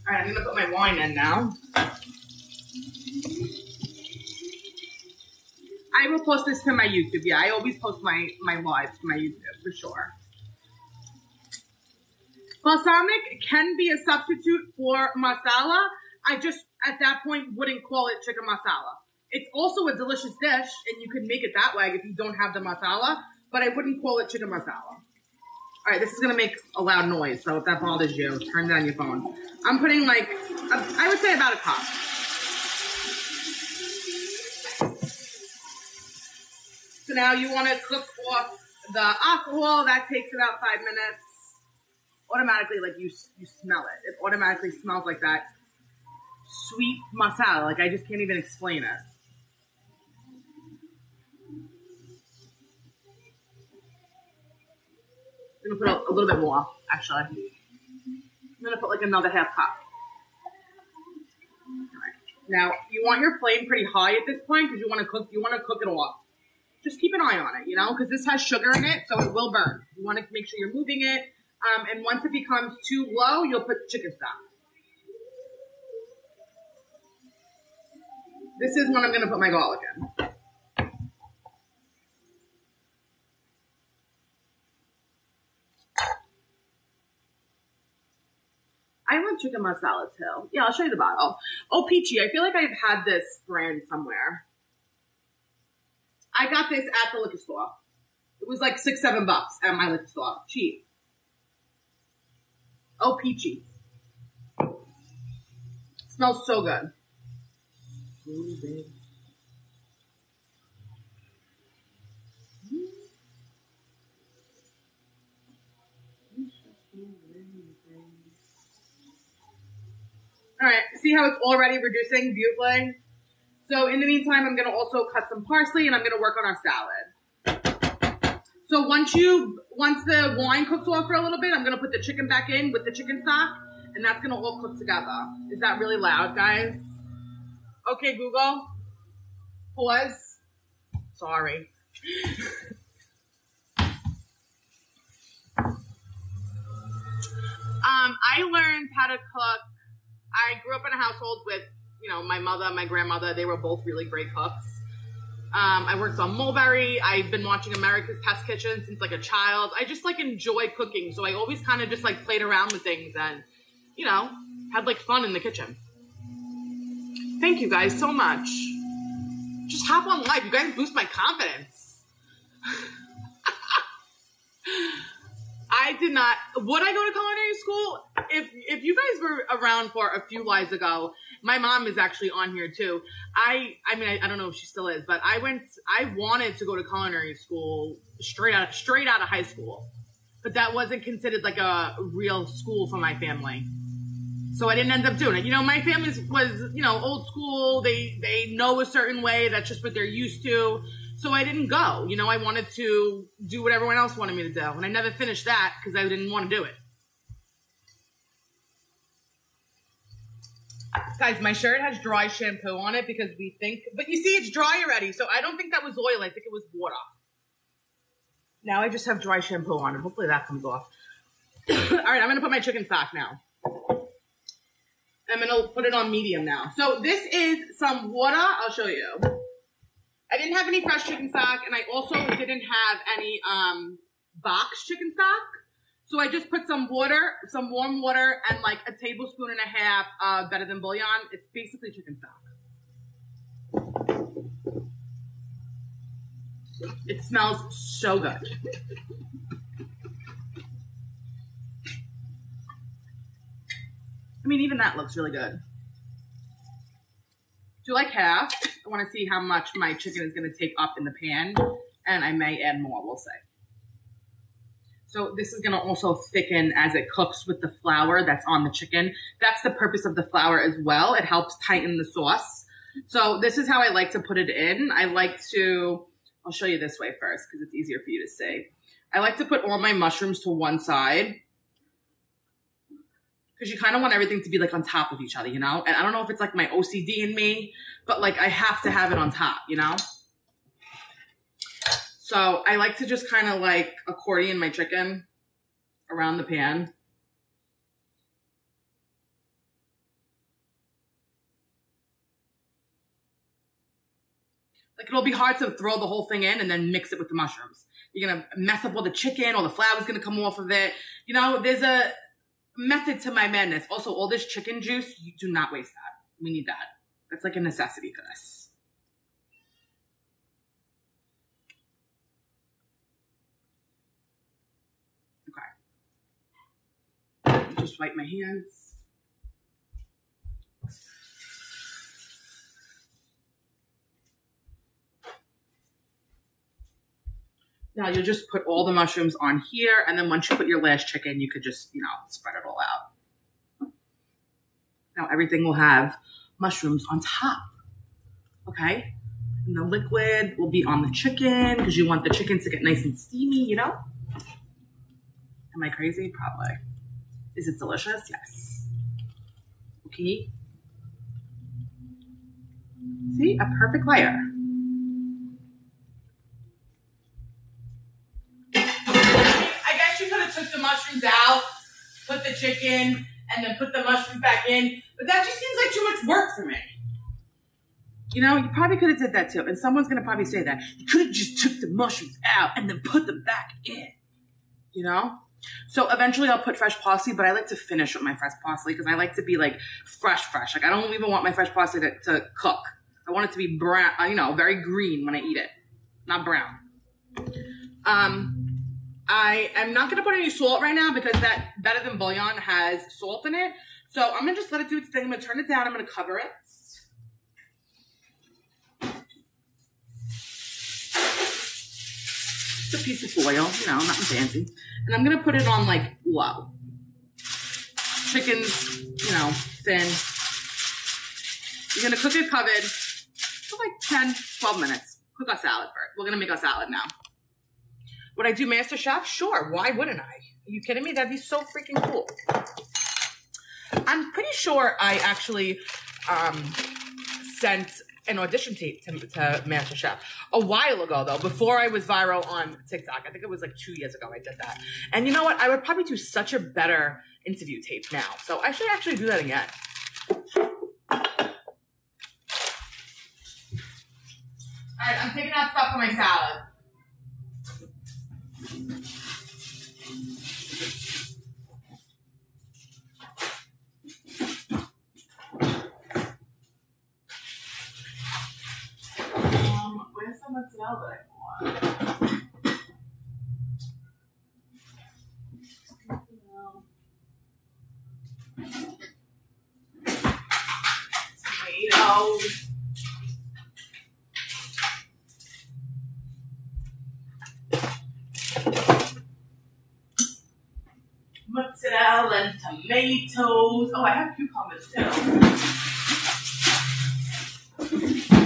All right, I'm gonna put my wine in now. I will post this to my YouTube. Yeah, I always post my my lives to my YouTube for sure. Balsamic can be a substitute for Marsala. I just at that point wouldn't call it chicken Marsala. It's also a delicious dish, and you can make it that way if you don't have the Marsala. But I wouldn't call it chicken Marsala. All right, this is gonna make a loud noise, so if that bothers you, turn down your phone. I'm putting like, I would say about a cup. So now you want to cook off the alcohol. That takes about five minutes. Automatically, like you, you smell it. It automatically smells like that sweet Marsala. Like I just can't even explain it. I'm gonna put a, a little bit more, actually. I'm gonna put like another half cup. Now you want your flame pretty high at this point because you want to cook. You want to cook it off. Just keep an eye on it, you know, because this has sugar in it, so it will burn. You want to make sure you're moving it. Um, and once it becomes too low, you'll put chicken stock. This is when I'm gonna put my garlic in. Chicken Marsala too. Yeah, I'll show you the bottle. Oh, Peachy, I feel like I've had this brand somewhere. I got this at the liquor store. It was like six, seven bucks at my liquor store. Cheap. Oh, Peachy. smells so good. Ooh, All right, see how it's already reducing beautifully? So in the meantime, I'm gonna also cut some parsley and I'm gonna work on our salad. So once you, once the wine cooks off for a little bit, I'm gonna put the chicken back in with the chicken stock and that's gonna all cook together. Is that really loud, guys? Okay, Google, pause. Sorry. Um, I learned how to cook. I grew up in a household with, you know, my mother, my grandmother. They were both really great cooks. Um, I worked on Mulberry. I've been watching America's Test Kitchen since like a child. I just like enjoy cooking, so I always kind of just like played around with things and, you know, had like fun in the kitchen. Thank you guys so much. Just hop on live. You guys boost my confidence. I did not. Would I go to culinary school? If if you guys were around for a few lives ago, my mom is actually on here too. I I mean I, I don't know if she still is, but I went. I wanted to go to culinary school straight out straight out of high school, but that wasn't considered like a real school for my family. So I didn't end up doing it. You know, my family was you know old school. They they know a certain way. That's just what they're used to. So I didn't go. You know, I wanted to do what everyone else wanted me to do, and I never finished that because I didn't want to do it. Guys, my shirt has dry shampoo on it because we think, but you see, it's dry already. So I don't think that was oil. I think it was water. Now I just have dry shampoo on it. Hopefully that comes off. All right, I'm gonna put my chicken stock now. I'm gonna put it on medium now. So this is some water. I'll show you. I didn't have any fresh chicken stock, and I also didn't have any um, box chicken stock. So I just put some water, some warm water, and like a tablespoon and a half of better than bouillon. It's basically chicken stock. It smells so good. I mean, even that looks really good. Do like half. I want to see how much my chicken is going to take up in the pan, and I may add more, we'll see. So this is going to also thicken as it cooks with the flour that's on the chicken. That's the purpose of the flour as well. It helps tighten the sauce. So this is how I like to put it in. I like to, I'll show you this way first because it's easier for you to see. I like to put all my mushrooms to one side because you kind of want everything to be like on top of each other, you know? And I don't know if it's like my OCD in me, but like I have to have it on top, you know? So I like to just kind of like accordion my chicken around the pan. Like it'll be hard to throw the whole thing in and then mix it with the mushrooms. You're gonna mess up all the chicken, or the flour's gonna come off of it. You know, there's a method to my madness. Also, all this chicken juice, you do not waste that. We need that. That's like a necessity for this. Okay. Just wipe my hands. Now you'll just put all the mushrooms on here, and then once you put your last chicken, you could just, you know, spread it all out. Now everything will have mushrooms on top. Okay? And the liquid will be on the chicken because you want the chicken to get nice and steamy, you know? Am I crazy? Probably. Is it delicious? Yes. Okay. See? A perfect layer. Put the chicken, and then put the mushrooms back in. But that just seems like too much work for me. You know, you probably could have did that too. And someone's gonna probably say that. You could have just took the mushrooms out and then put them back in. You know? So eventually I'll put fresh parsley, but I like to finish with my fresh parsley because I like to be like fresh, fresh. Like I don't even want my fresh parsley to, to cook. I want it to be brown, uh, you know, very green when I eat it, not brown. Um, I am not gonna put any salt right now because that better than bouillon has salt in it. So I'm gonna just let it do its thing. I'm gonna turn it down. I'm gonna cover it. Just a piece of foil, you know, nothing fancy. And I'm gonna put it on like low. Chicken's, you know, thin. You're gonna cook it covered for like 10, 12 minutes. Cook our salad first. We're gonna make our salad now. Would I do Master Chef? Sure. Why wouldn't I? Are you kidding me? That'd be so freaking cool. I'm pretty sure I actually um, sent an audition tape to, to Master Chef a while ago, though, before I was viral on TikTok. I think it was like two years ago I did that. And you know what? I would probably do such a better interview tape now. So I should actually do that again. All right, I'm taking out stuff for my salad. smell that I want. Mozzarella and tomatoes. Oh, I have cucumbers too.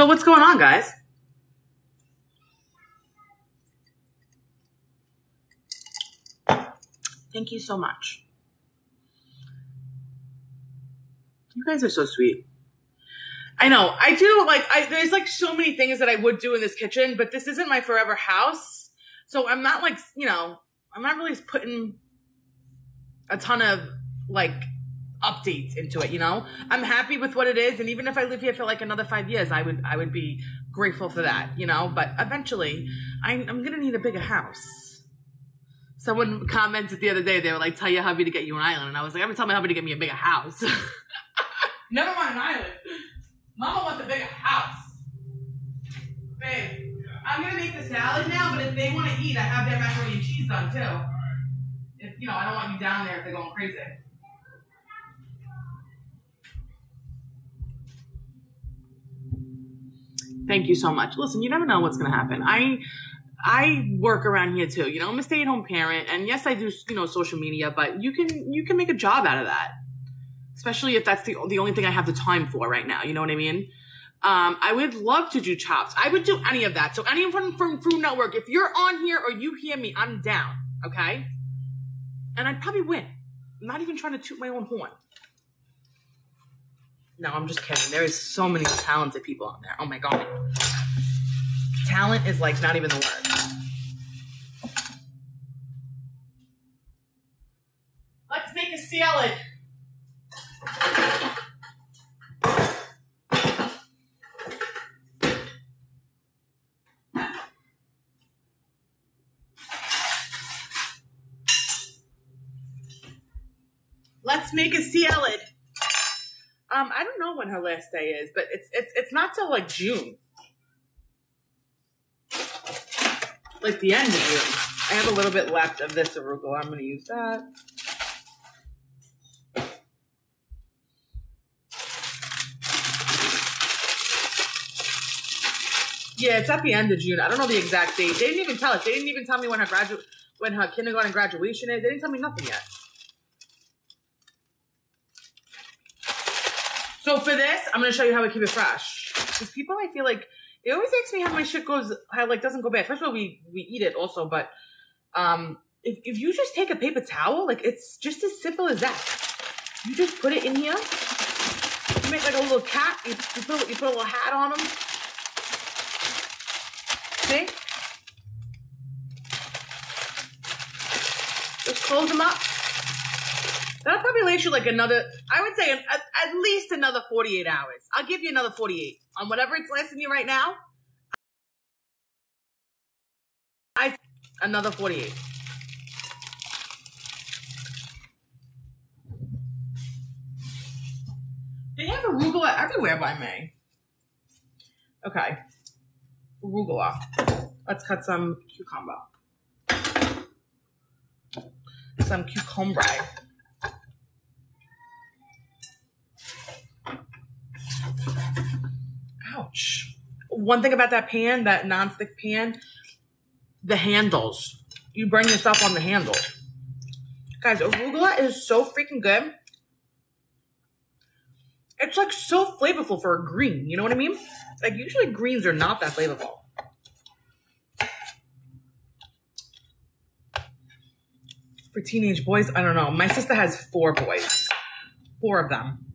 So what's going on, guys? Thank you so much. You guys are so sweet. I know. I do like I there's like so many things that I would do in this kitchen, but this isn't my forever house. So I'm not like, you know, I'm not really putting a ton of like updates into it, you know? I'm happy with what it is and even if I live here for like another 5 years, I would I would be grateful for that, you know? But eventually, I'm I'm to need a bigger house. Someone commented the other day, they were like, tell your hubby to get you an island. And I was like, I'm gonna tell my hubby to get me a bigger house. Never mind an island. Mama wants a bigger house. Babe, I'm gonna make the salad now, but if they want to eat, I have their macaroni and cheese done too. If you know, I don't want you down there if they're going crazy. Thank you so much. Listen, you never know what's gonna happen. I I work around here too. You know, I'm a stay-at-home parent, and yes, I do you know social media, but you can you can make a job out of that, especially if that's the the only thing I have the time for right now. You know what I mean? Um, I would love to do Chopped. I would do any of that. So anyone from Food Network, if you're on here or you hear me, I'm down. Okay, and I'd probably win. I'm not even trying to toot my own horn. No, I'm just kidding. There is so many talented people on there. Oh my god talent is like not even the word. Let's make a salad. Let's make a salad. Um, I don't know when her last day is, but it's it's it's not till like June. like the end of June. I have a little bit left of this arugula. I'm going to use that. Yeah, it's at the end of June. I don't know the exact date. They didn't even tell us. They didn't even tell me when her gradu- when her kindergarten graduation is. They didn't tell me nothing yet. So for this, I'm gonna show you how we keep it fresh. Because people, I feel like it always makes me how my shit goes, how like doesn't go bad. First of all, we we eat it also, but um, if if you just take a paper towel, like it's just as simple as that. You just put it in here. You make like a little cat. You, you put you put a little hat on them. See? Just close them up. That'll probably last you like another, I would say at, at least another 48 hours. I'll give you another 48 on whatever it's lasting you right now. I another 48. They have arugula everywhere by me. Okay. Arugula. Let's cut some cucumber. Some cucumber. Ouch. One thing about that pan, that nonstick pan, the handles. You burn yourself on the handles. Guys, arugula is so freaking good. It's like so flavorful for a green. You know what I mean? Like usually greens are not that flavorful. For teenage boys, I don't know. My sister has four boys. Four of them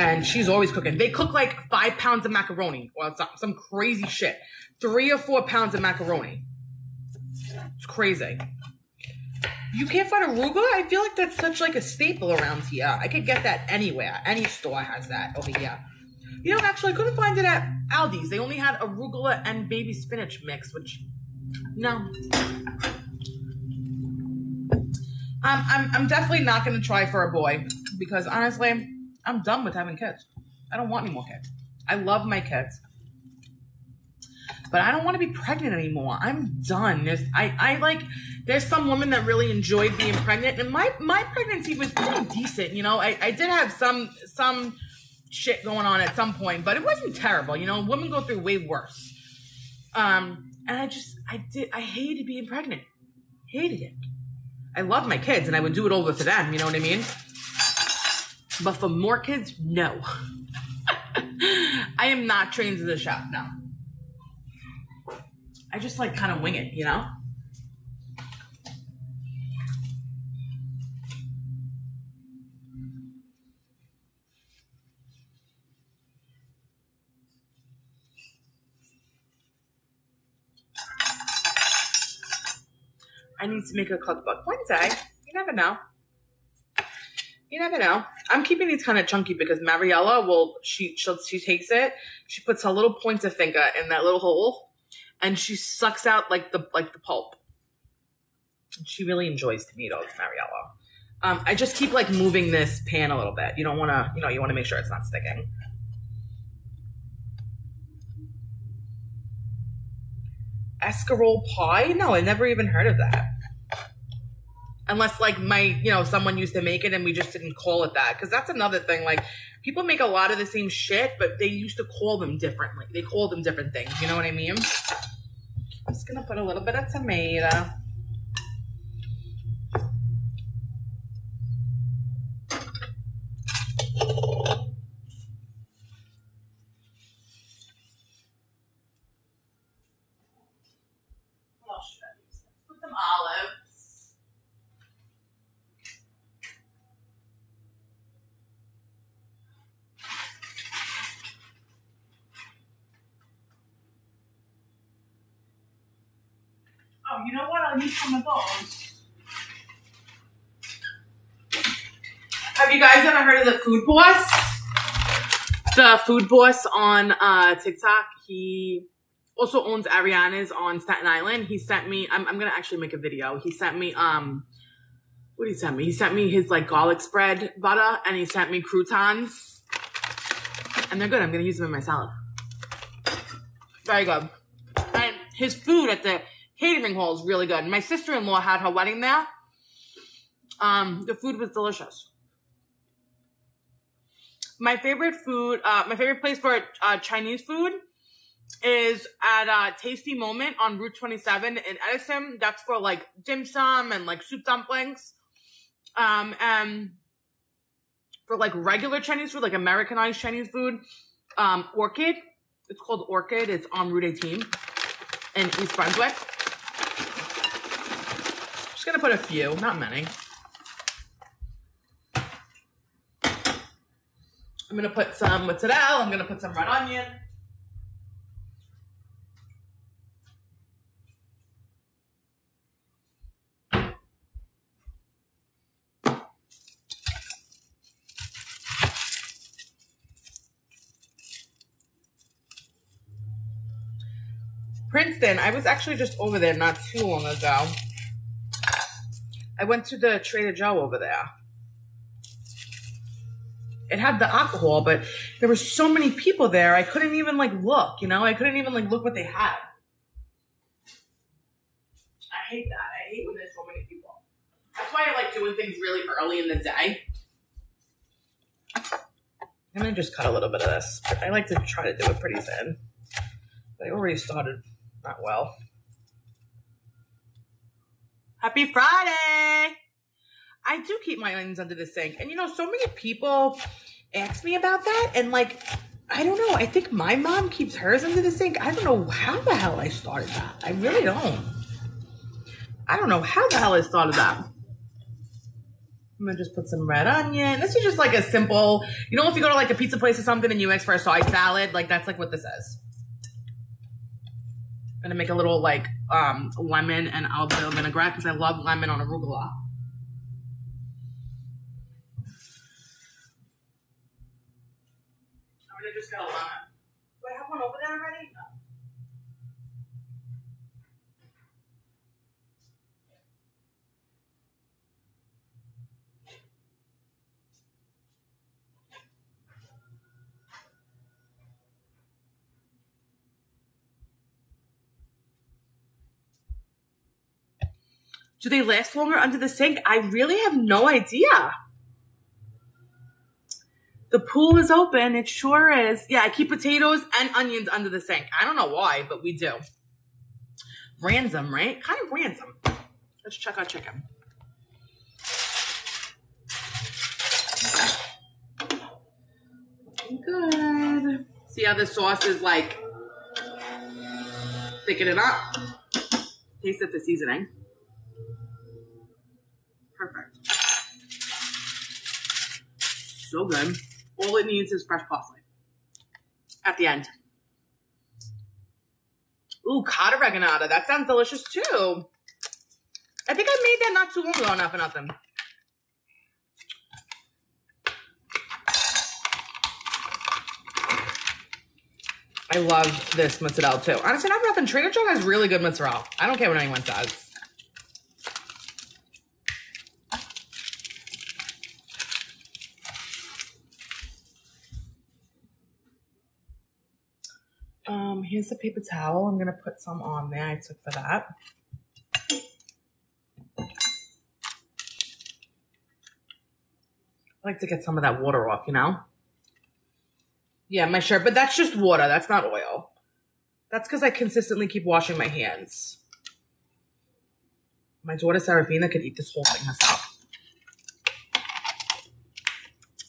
and she's always cooking. They cook like five pounds of macaroni or some, some crazy shit. Three or four pounds of macaroni. It's crazy. You can't find arugula? I feel like that's such like a staple around here. I could get that anywhere. Any store has that over here. You know, actually, I couldn't find it at Aldi's. They only had arugula and baby spinach mix, which, no. I'm, I'm definitely not going to try for a boy because honestly, I'm done with having kids. I don't want any more kids. I love my kids. but I don't want to be pregnant anymore. I'm done. There's I, I like there's some women that really enjoyed being pregnant and my my pregnancy was pretty decent, you know. I, I did have some some shit going on at some point, but it wasn't terrible. You know, women go through way worse. Um, and I just I did I hated being pregnant. Hated it. I love my kids and I would do it over for them, you know what I mean? But for more kids, no. I am not trained as a chef, no. I just like kind of wing it, you know? I need to make a cookbook one day. You never know. You never know. I'm keeping these kind of chunky because Mariella will she she she takes it, she puts her little point of finger in that little hole, and she sucks out like the like the pulp. She really enjoys tomatoes, Mariella. Um, I just keep like moving this pan a little bit. You don't want to, you know, you want to make sure it's not sticking. Escarole pie? No, I never even heard of that. Unless like my, you know, someone used to make it and we just didn't call it that. Cause that's another thing. Like people make a lot of the same shit, but they used to call them differently. They call them different things. You know what I mean? I'm just gonna put a little bit of tomato. What else should I use? Put some olives. Oh, you know what? I'll use some of those. Have you guys ever heard of the Food Boss? The Food Boss on uh, TikTok. He also owns Ariana's on Staten Island. He sent me. I'm, I'm gonna actually make a video. He sent me. Um, what did he send me? He sent me his like garlic spread butter, and he sent me croutons, and they're good. I'm gonna use them in my salad. Very good. And his food at the catering hall is really good. My sister-in-law had her wedding there. Um, the food was delicious. My favorite food, uh, my favorite place for uh, Chinese food is at Tasty Moment on Route 27 in Edison. That's for like dim sum and like soup dumplings. Um, and for like regular Chinese food, like Americanized Chinese food, um, Orchid. It's called Orchid. It's on Route 18 in East Brunswick. Just gonna put a few, not many. I'm gonna put some mozzarella. I'm gonna put some red onion. Princeton. I was actually just over there not too long ago. I went to the Trader Joe over there. It had the alcohol, but there were so many people there. I couldn't even like look, you know. I couldn't even like look what they had. I hate that. I hate when there's so many people. That's why I like doing things really early in the day. I'm gonna just cut a little bit of this. I like to try to do it pretty thin. But I already started not well. Happy Friday! I do keep my onions under the sink. And you know, so many people ask me about that. And like, I don't know. I think my mom keeps hers under the sink. I don't know how the hell I started that. I really don't. I don't know how the hell I started that. I'm gonna just put some red onion. This is just like a simple, you know, if you go to like a pizza place or something and you ask for a side salad, like that's like what this is. I'm gonna make a little like um, lemon and olive oil vinaigrette because I love lemon on arugula. just got a line. Do I have one over there already? No. Do they last longer under the sink? I really have no idea. The pool is open. It sure is. Yeah, I keep potatoes and onions under the sink. I don't know why, but we do. Random, right? Kind of random. Let's check our chicken. Good. See how the sauce is like thickening it up? Taste of the seasoning. Perfect. So good. All it needs is fresh parsley. At the end. Ooh, cod oreganata. That sounds delicious too. I think I made that not too long ago, not for nothing. I love this mozzarella too. Honestly, not for nothing. Trader Joe has really good mozzarella. I don't care what anyone says. Here's the paper towel. I'm gonna put some on there. I took for that. I like to get some of that water off, you know? Yeah, my shirt, but that's just water. That's not oil. That's because I consistently keep washing my hands. My daughter Serafina could eat this whole thing herself.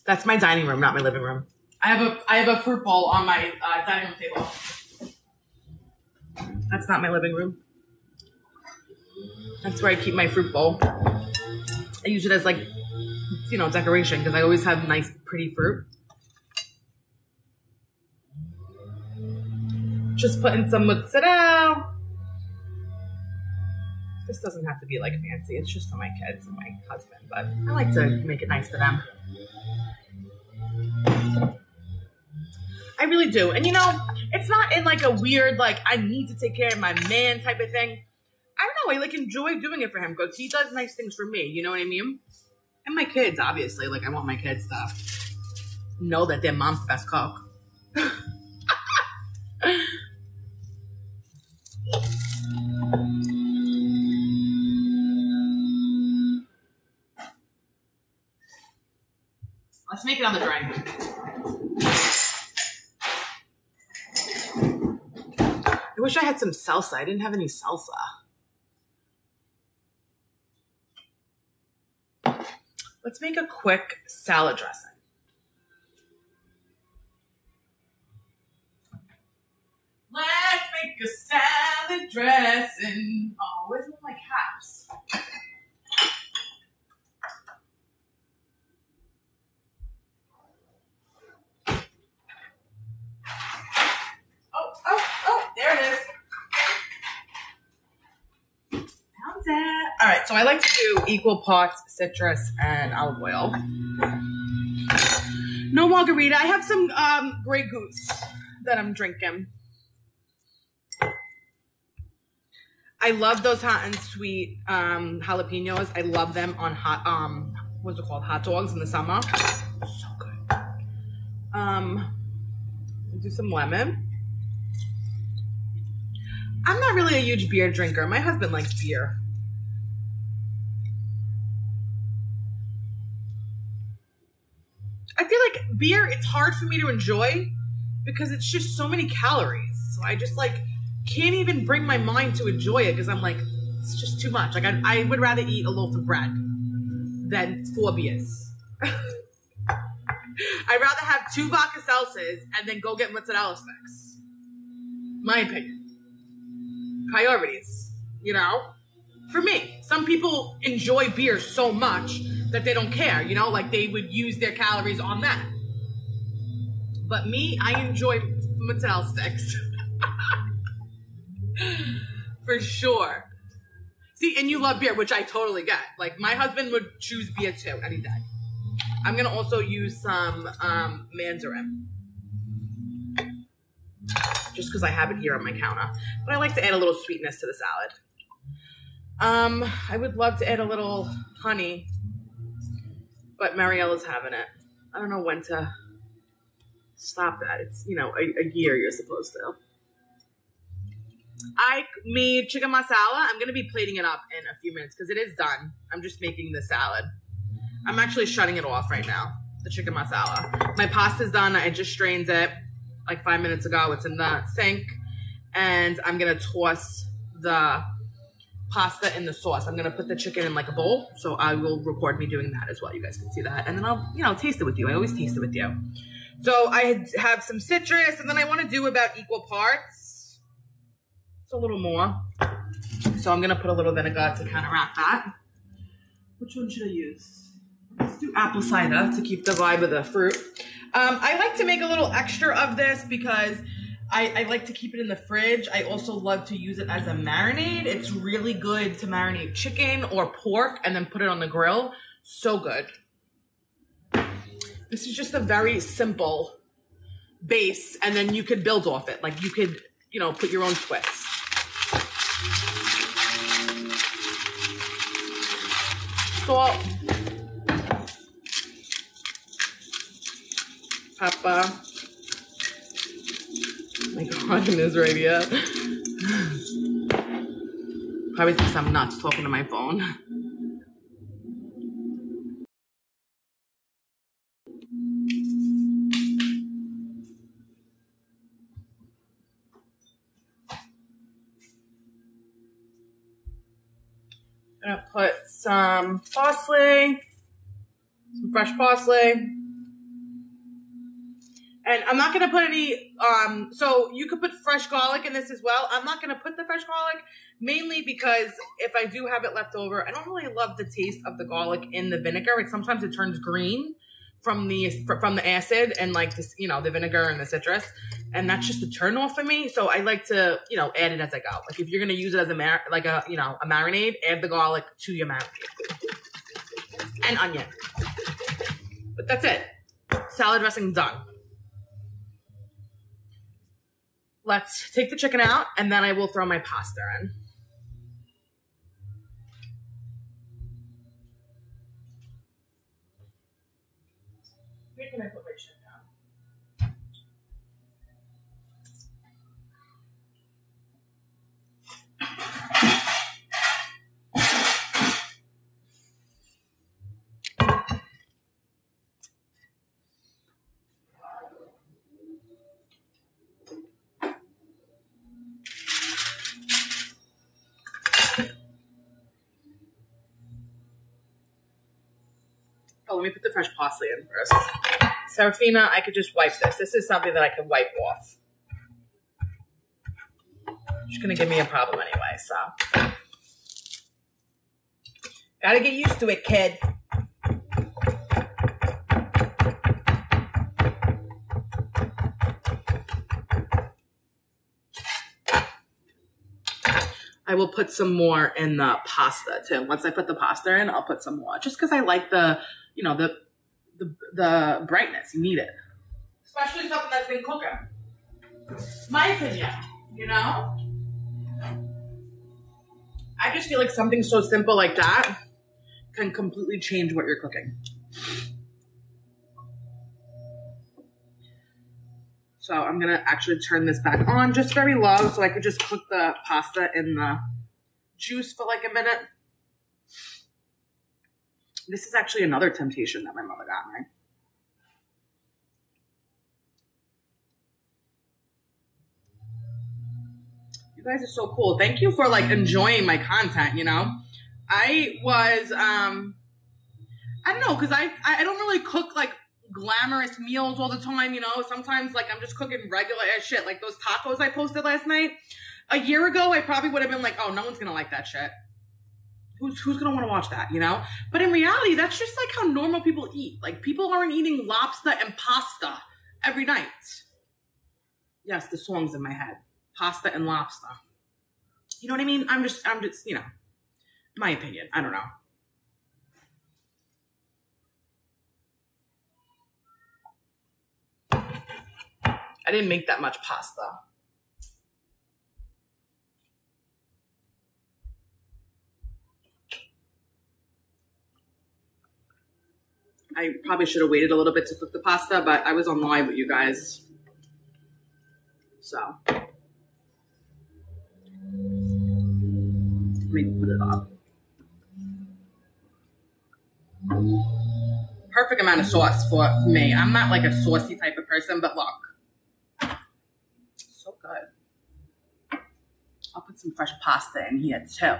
That's my dining room, not my living room. I have a I have a fruit bowl on my uh, dining room table. That's not my living room. That's where I keep my fruit bowl. I use it as like, you know, decoration because I always have nice, pretty fruit. Just put in some mozzarella. This doesn't have to be like fancy. It's just for my kids and my husband, but I like to make it nice for them. I really do. And you know, it's not in like a weird, like, I need to take care of my man type of thing. I don't know. I like enjoy doing it for him because he does nice things for me. You know what I mean? And my kids, obviously. Like, I want my kids to know that their mom's the best cook. Let's make it on the drying board. I wish I had some salsa. I didn't have any salsa. Let's make a quick salad dressing. Let's make a salad dressing. Oh, where's my caps? Oh, oh, oh, there it is. Found it. All right, so I like to do equal parts citrus and olive oil. No margarita. I have some um, Grey Goose that I'm drinking. I love those hot and sweet um, jalapenos. I love them on hot um what's it called? Hot dogs in the summer. So good. Um do some lemon. I'm not really a huge beer drinker. My husband likes beer. Beer, it's hard for me to enjoy because it's just so many calories. So I just like can't even bring my mind to enjoy it because I'm like, it's just too much. Like I, I would rather eat a loaf of bread than four beers. I'd rather have two vodka seltzers and then go get mozzarella sticks. My opinion. Priorities, you know? For me, some people enjoy beer so much that they don't care, you know, like they would use their calories on that. But me, I enjoy mozzarella sticks. For sure. See, and you love beer, which I totally get. Like my husband would choose beer too any day. I'm gonna also use some um, mandarin, just because I have it here on my counter. But I like to add a little sweetness to the salad. Um, I would love to add a little honey, but Mariella's having it. I don't know when to stop that. It's you know a, a year you're supposed to. I made chicken Marsala. I'm gonna be plating it up in a few minutes because it is done. I'm just making the salad. I'm actually shutting it off right now. The chicken Marsala. My pasta's done. I just strained it like five minutes ago. It's in the sink, and I'm gonna toss the pasta in the sauce. I'm gonna put the chicken in like a bowl, so I will record me doing that as well. You guys can see that, and then I'll you know taste it with you. I always taste it with you. So I have some citrus, and then I want to do about equal parts. It's a little more. So I'm gonna put a little vinegar to counteract that. Which one should I use? Let's do apple cider to keep the vibe of the fruit. Um, I like to make a little extra of this because I, I, like to keep it in the fridge. I also love to use it as a marinade. It's really good to marinate chicken or pork and then put it on the grill. So good. This is just a very simple base and then you could build off it. Like you could, you know, put your own twist. Salt. Pepper. Oh my God, is right here. Probably thinks I'm nuts talking to my phone. Some parsley, some fresh parsley. And I'm not gonna put any, um, so you could put fresh garlic in this as well. I'm not gonna put the fresh garlic mainly because if I do have it left over, I don't really love the taste of the garlic in the vinegar. It sometimes it turns green from the from the acid and like this, you know, the vinegar and the citrus, and that's just a turn off for me. So I like to, you know, add it as I go. Like if you're gonna use it as a mar like a you know a marinade, add the garlic to your marinade and onion. But that's it. Salad dressing done. Let's take the chicken out and then I will throw my pasta in. Let me put the fresh parsley in first. Serafina, I could just wipe this. This is something that I can wipe off. She's gonna give me a problem anyway, so. Gotta get used to it, kid. I will put some more in the pasta too. Once I put the pasta in, I'll put some more. Just because I like the, you know, the, the the brightness. You need it. Especially something that's been cooking. My opinion, you know? I just feel like something so simple like that can completely change what you're cooking. So I'm gonna actually turn this back on just very low so I could just cook the pasta in the juice for like a minute. This is actually another temptation that my mother got me. You guys are so cool. Thank you for like enjoying my content, you know? I was um I don't know, cause I I don't really cook like glamorous meals all the time, you know. Sometimes like I'm just cooking regular shit, like those tacos I posted last night. A year ago, I probably would have been like, "Oh, no one's gonna like that shit. Who's who's gonna want to watch that?" You know. But in reality, that's just like how normal people eat. Like people aren't eating lobster and pasta every night. Yes, the song's in my head: pasta and lobster. You know what I mean? I'm just, I'm just, you know, my opinion. I don't know. I didn't make that much pasta. I probably should have waited a little bit to cook the pasta, but I was on live with you guys. So Let me put it up. Perfect amount of sauce for me. I'm not like a saucy type of person, but look. Good. I'll put some fresh pasta in here too.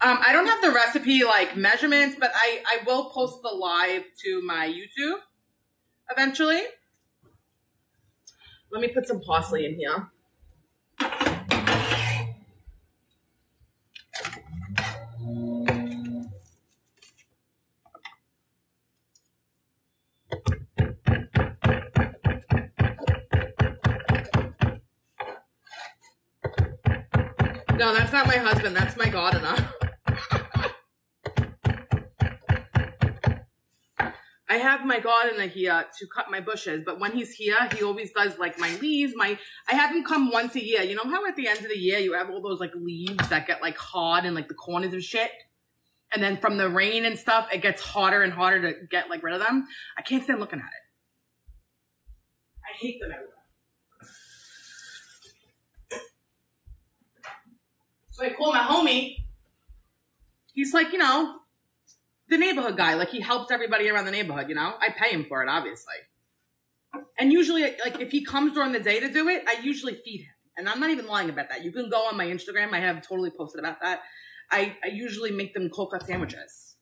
Um, I don't have the recipe like measurements, but I, I will post the live to my YouTube eventually. Let me put some parsley in here. No, that's not my husband. That's my god gardener. I have my gardener here to cut my bushes, but when he's here, he always does like my leaves. My I have him come once a year. You know how at the end of the year you have all those like leaves that get like hard in like the corners of shit, and then from the rain and stuff, it gets harder and harder to get like rid of them. I can't stand looking at it. I hate them everywhere. So I call my homie. He's like, you know, the neighborhood guy. Like he helps everybody around the neighborhood, you know? I pay him for it, obviously. And usually, like if he comes during the day to do it, I usually feed him. And I'm not even lying about that. You can go on my Instagram. I have totally posted about that. I, I usually make them cold cut sandwiches.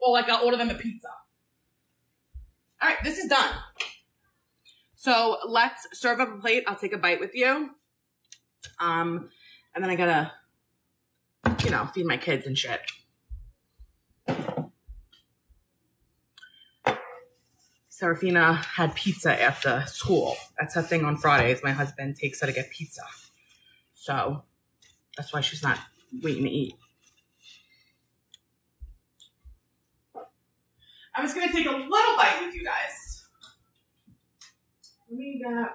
Or like I'll order them a pizza. All right, this is done. So let's serve up a plate. I'll take a bite with you. Um, and then I gotta, you know, feed my kids and shit. Serafina had pizza after school. That's her thing on Fridays. My husband takes her to get pizza. So that's why she's not waiting to eat. I was gonna take a little bite with you guys. Me get.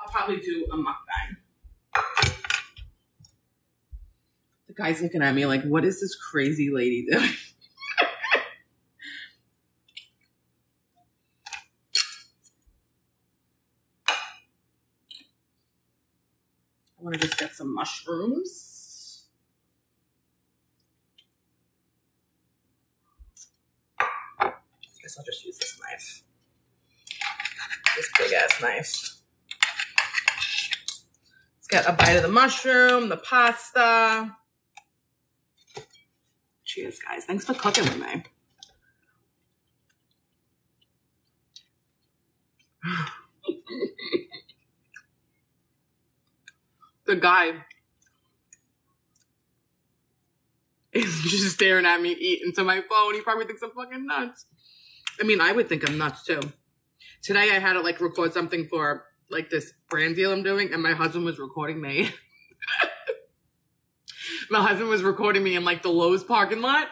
I'll probably do a mukbang. The guy's looking at me like, what is this crazy lady doing? I want to just get some mushrooms. Guess I'll just use this knife. This big ass knife. Let's get a bite of the mushroom, the pasta. Cheers, guys. Thanks for cooking with me. the guy is just staring at me eating to my phone. He probably thinks I'm fucking nuts. I mean, I would think I'm nuts too. Today I had to like record something for like this brand deal I'm doing, and my husband was recording me. my husband was recording me in like the Lowe's parking lot.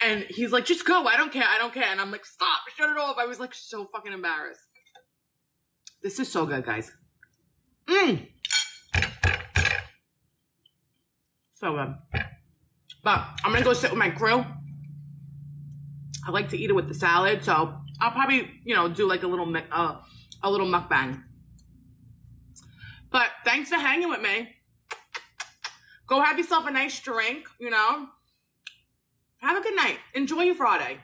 And he's like, just go. I don't care. I don't care. And I'm like, stop, shut it off. I was like so fucking embarrassed. This is so good, guys. Mmm. So good. But I'm gonna go sit with my crew. I like to eat it with the salad, so I'll probably, you know, do like a little, uh, a little mukbang. But thanks for hanging with me. Go have yourself a nice drink, you know. Have a good night. Enjoy your Friday.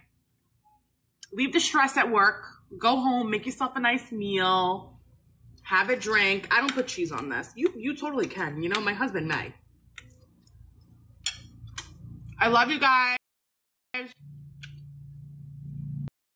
Leave the stress at work. Go home, make yourself a nice meal. Have a drink. I don't put cheese on this. You you totally can. You know, my husband may. I love you guys.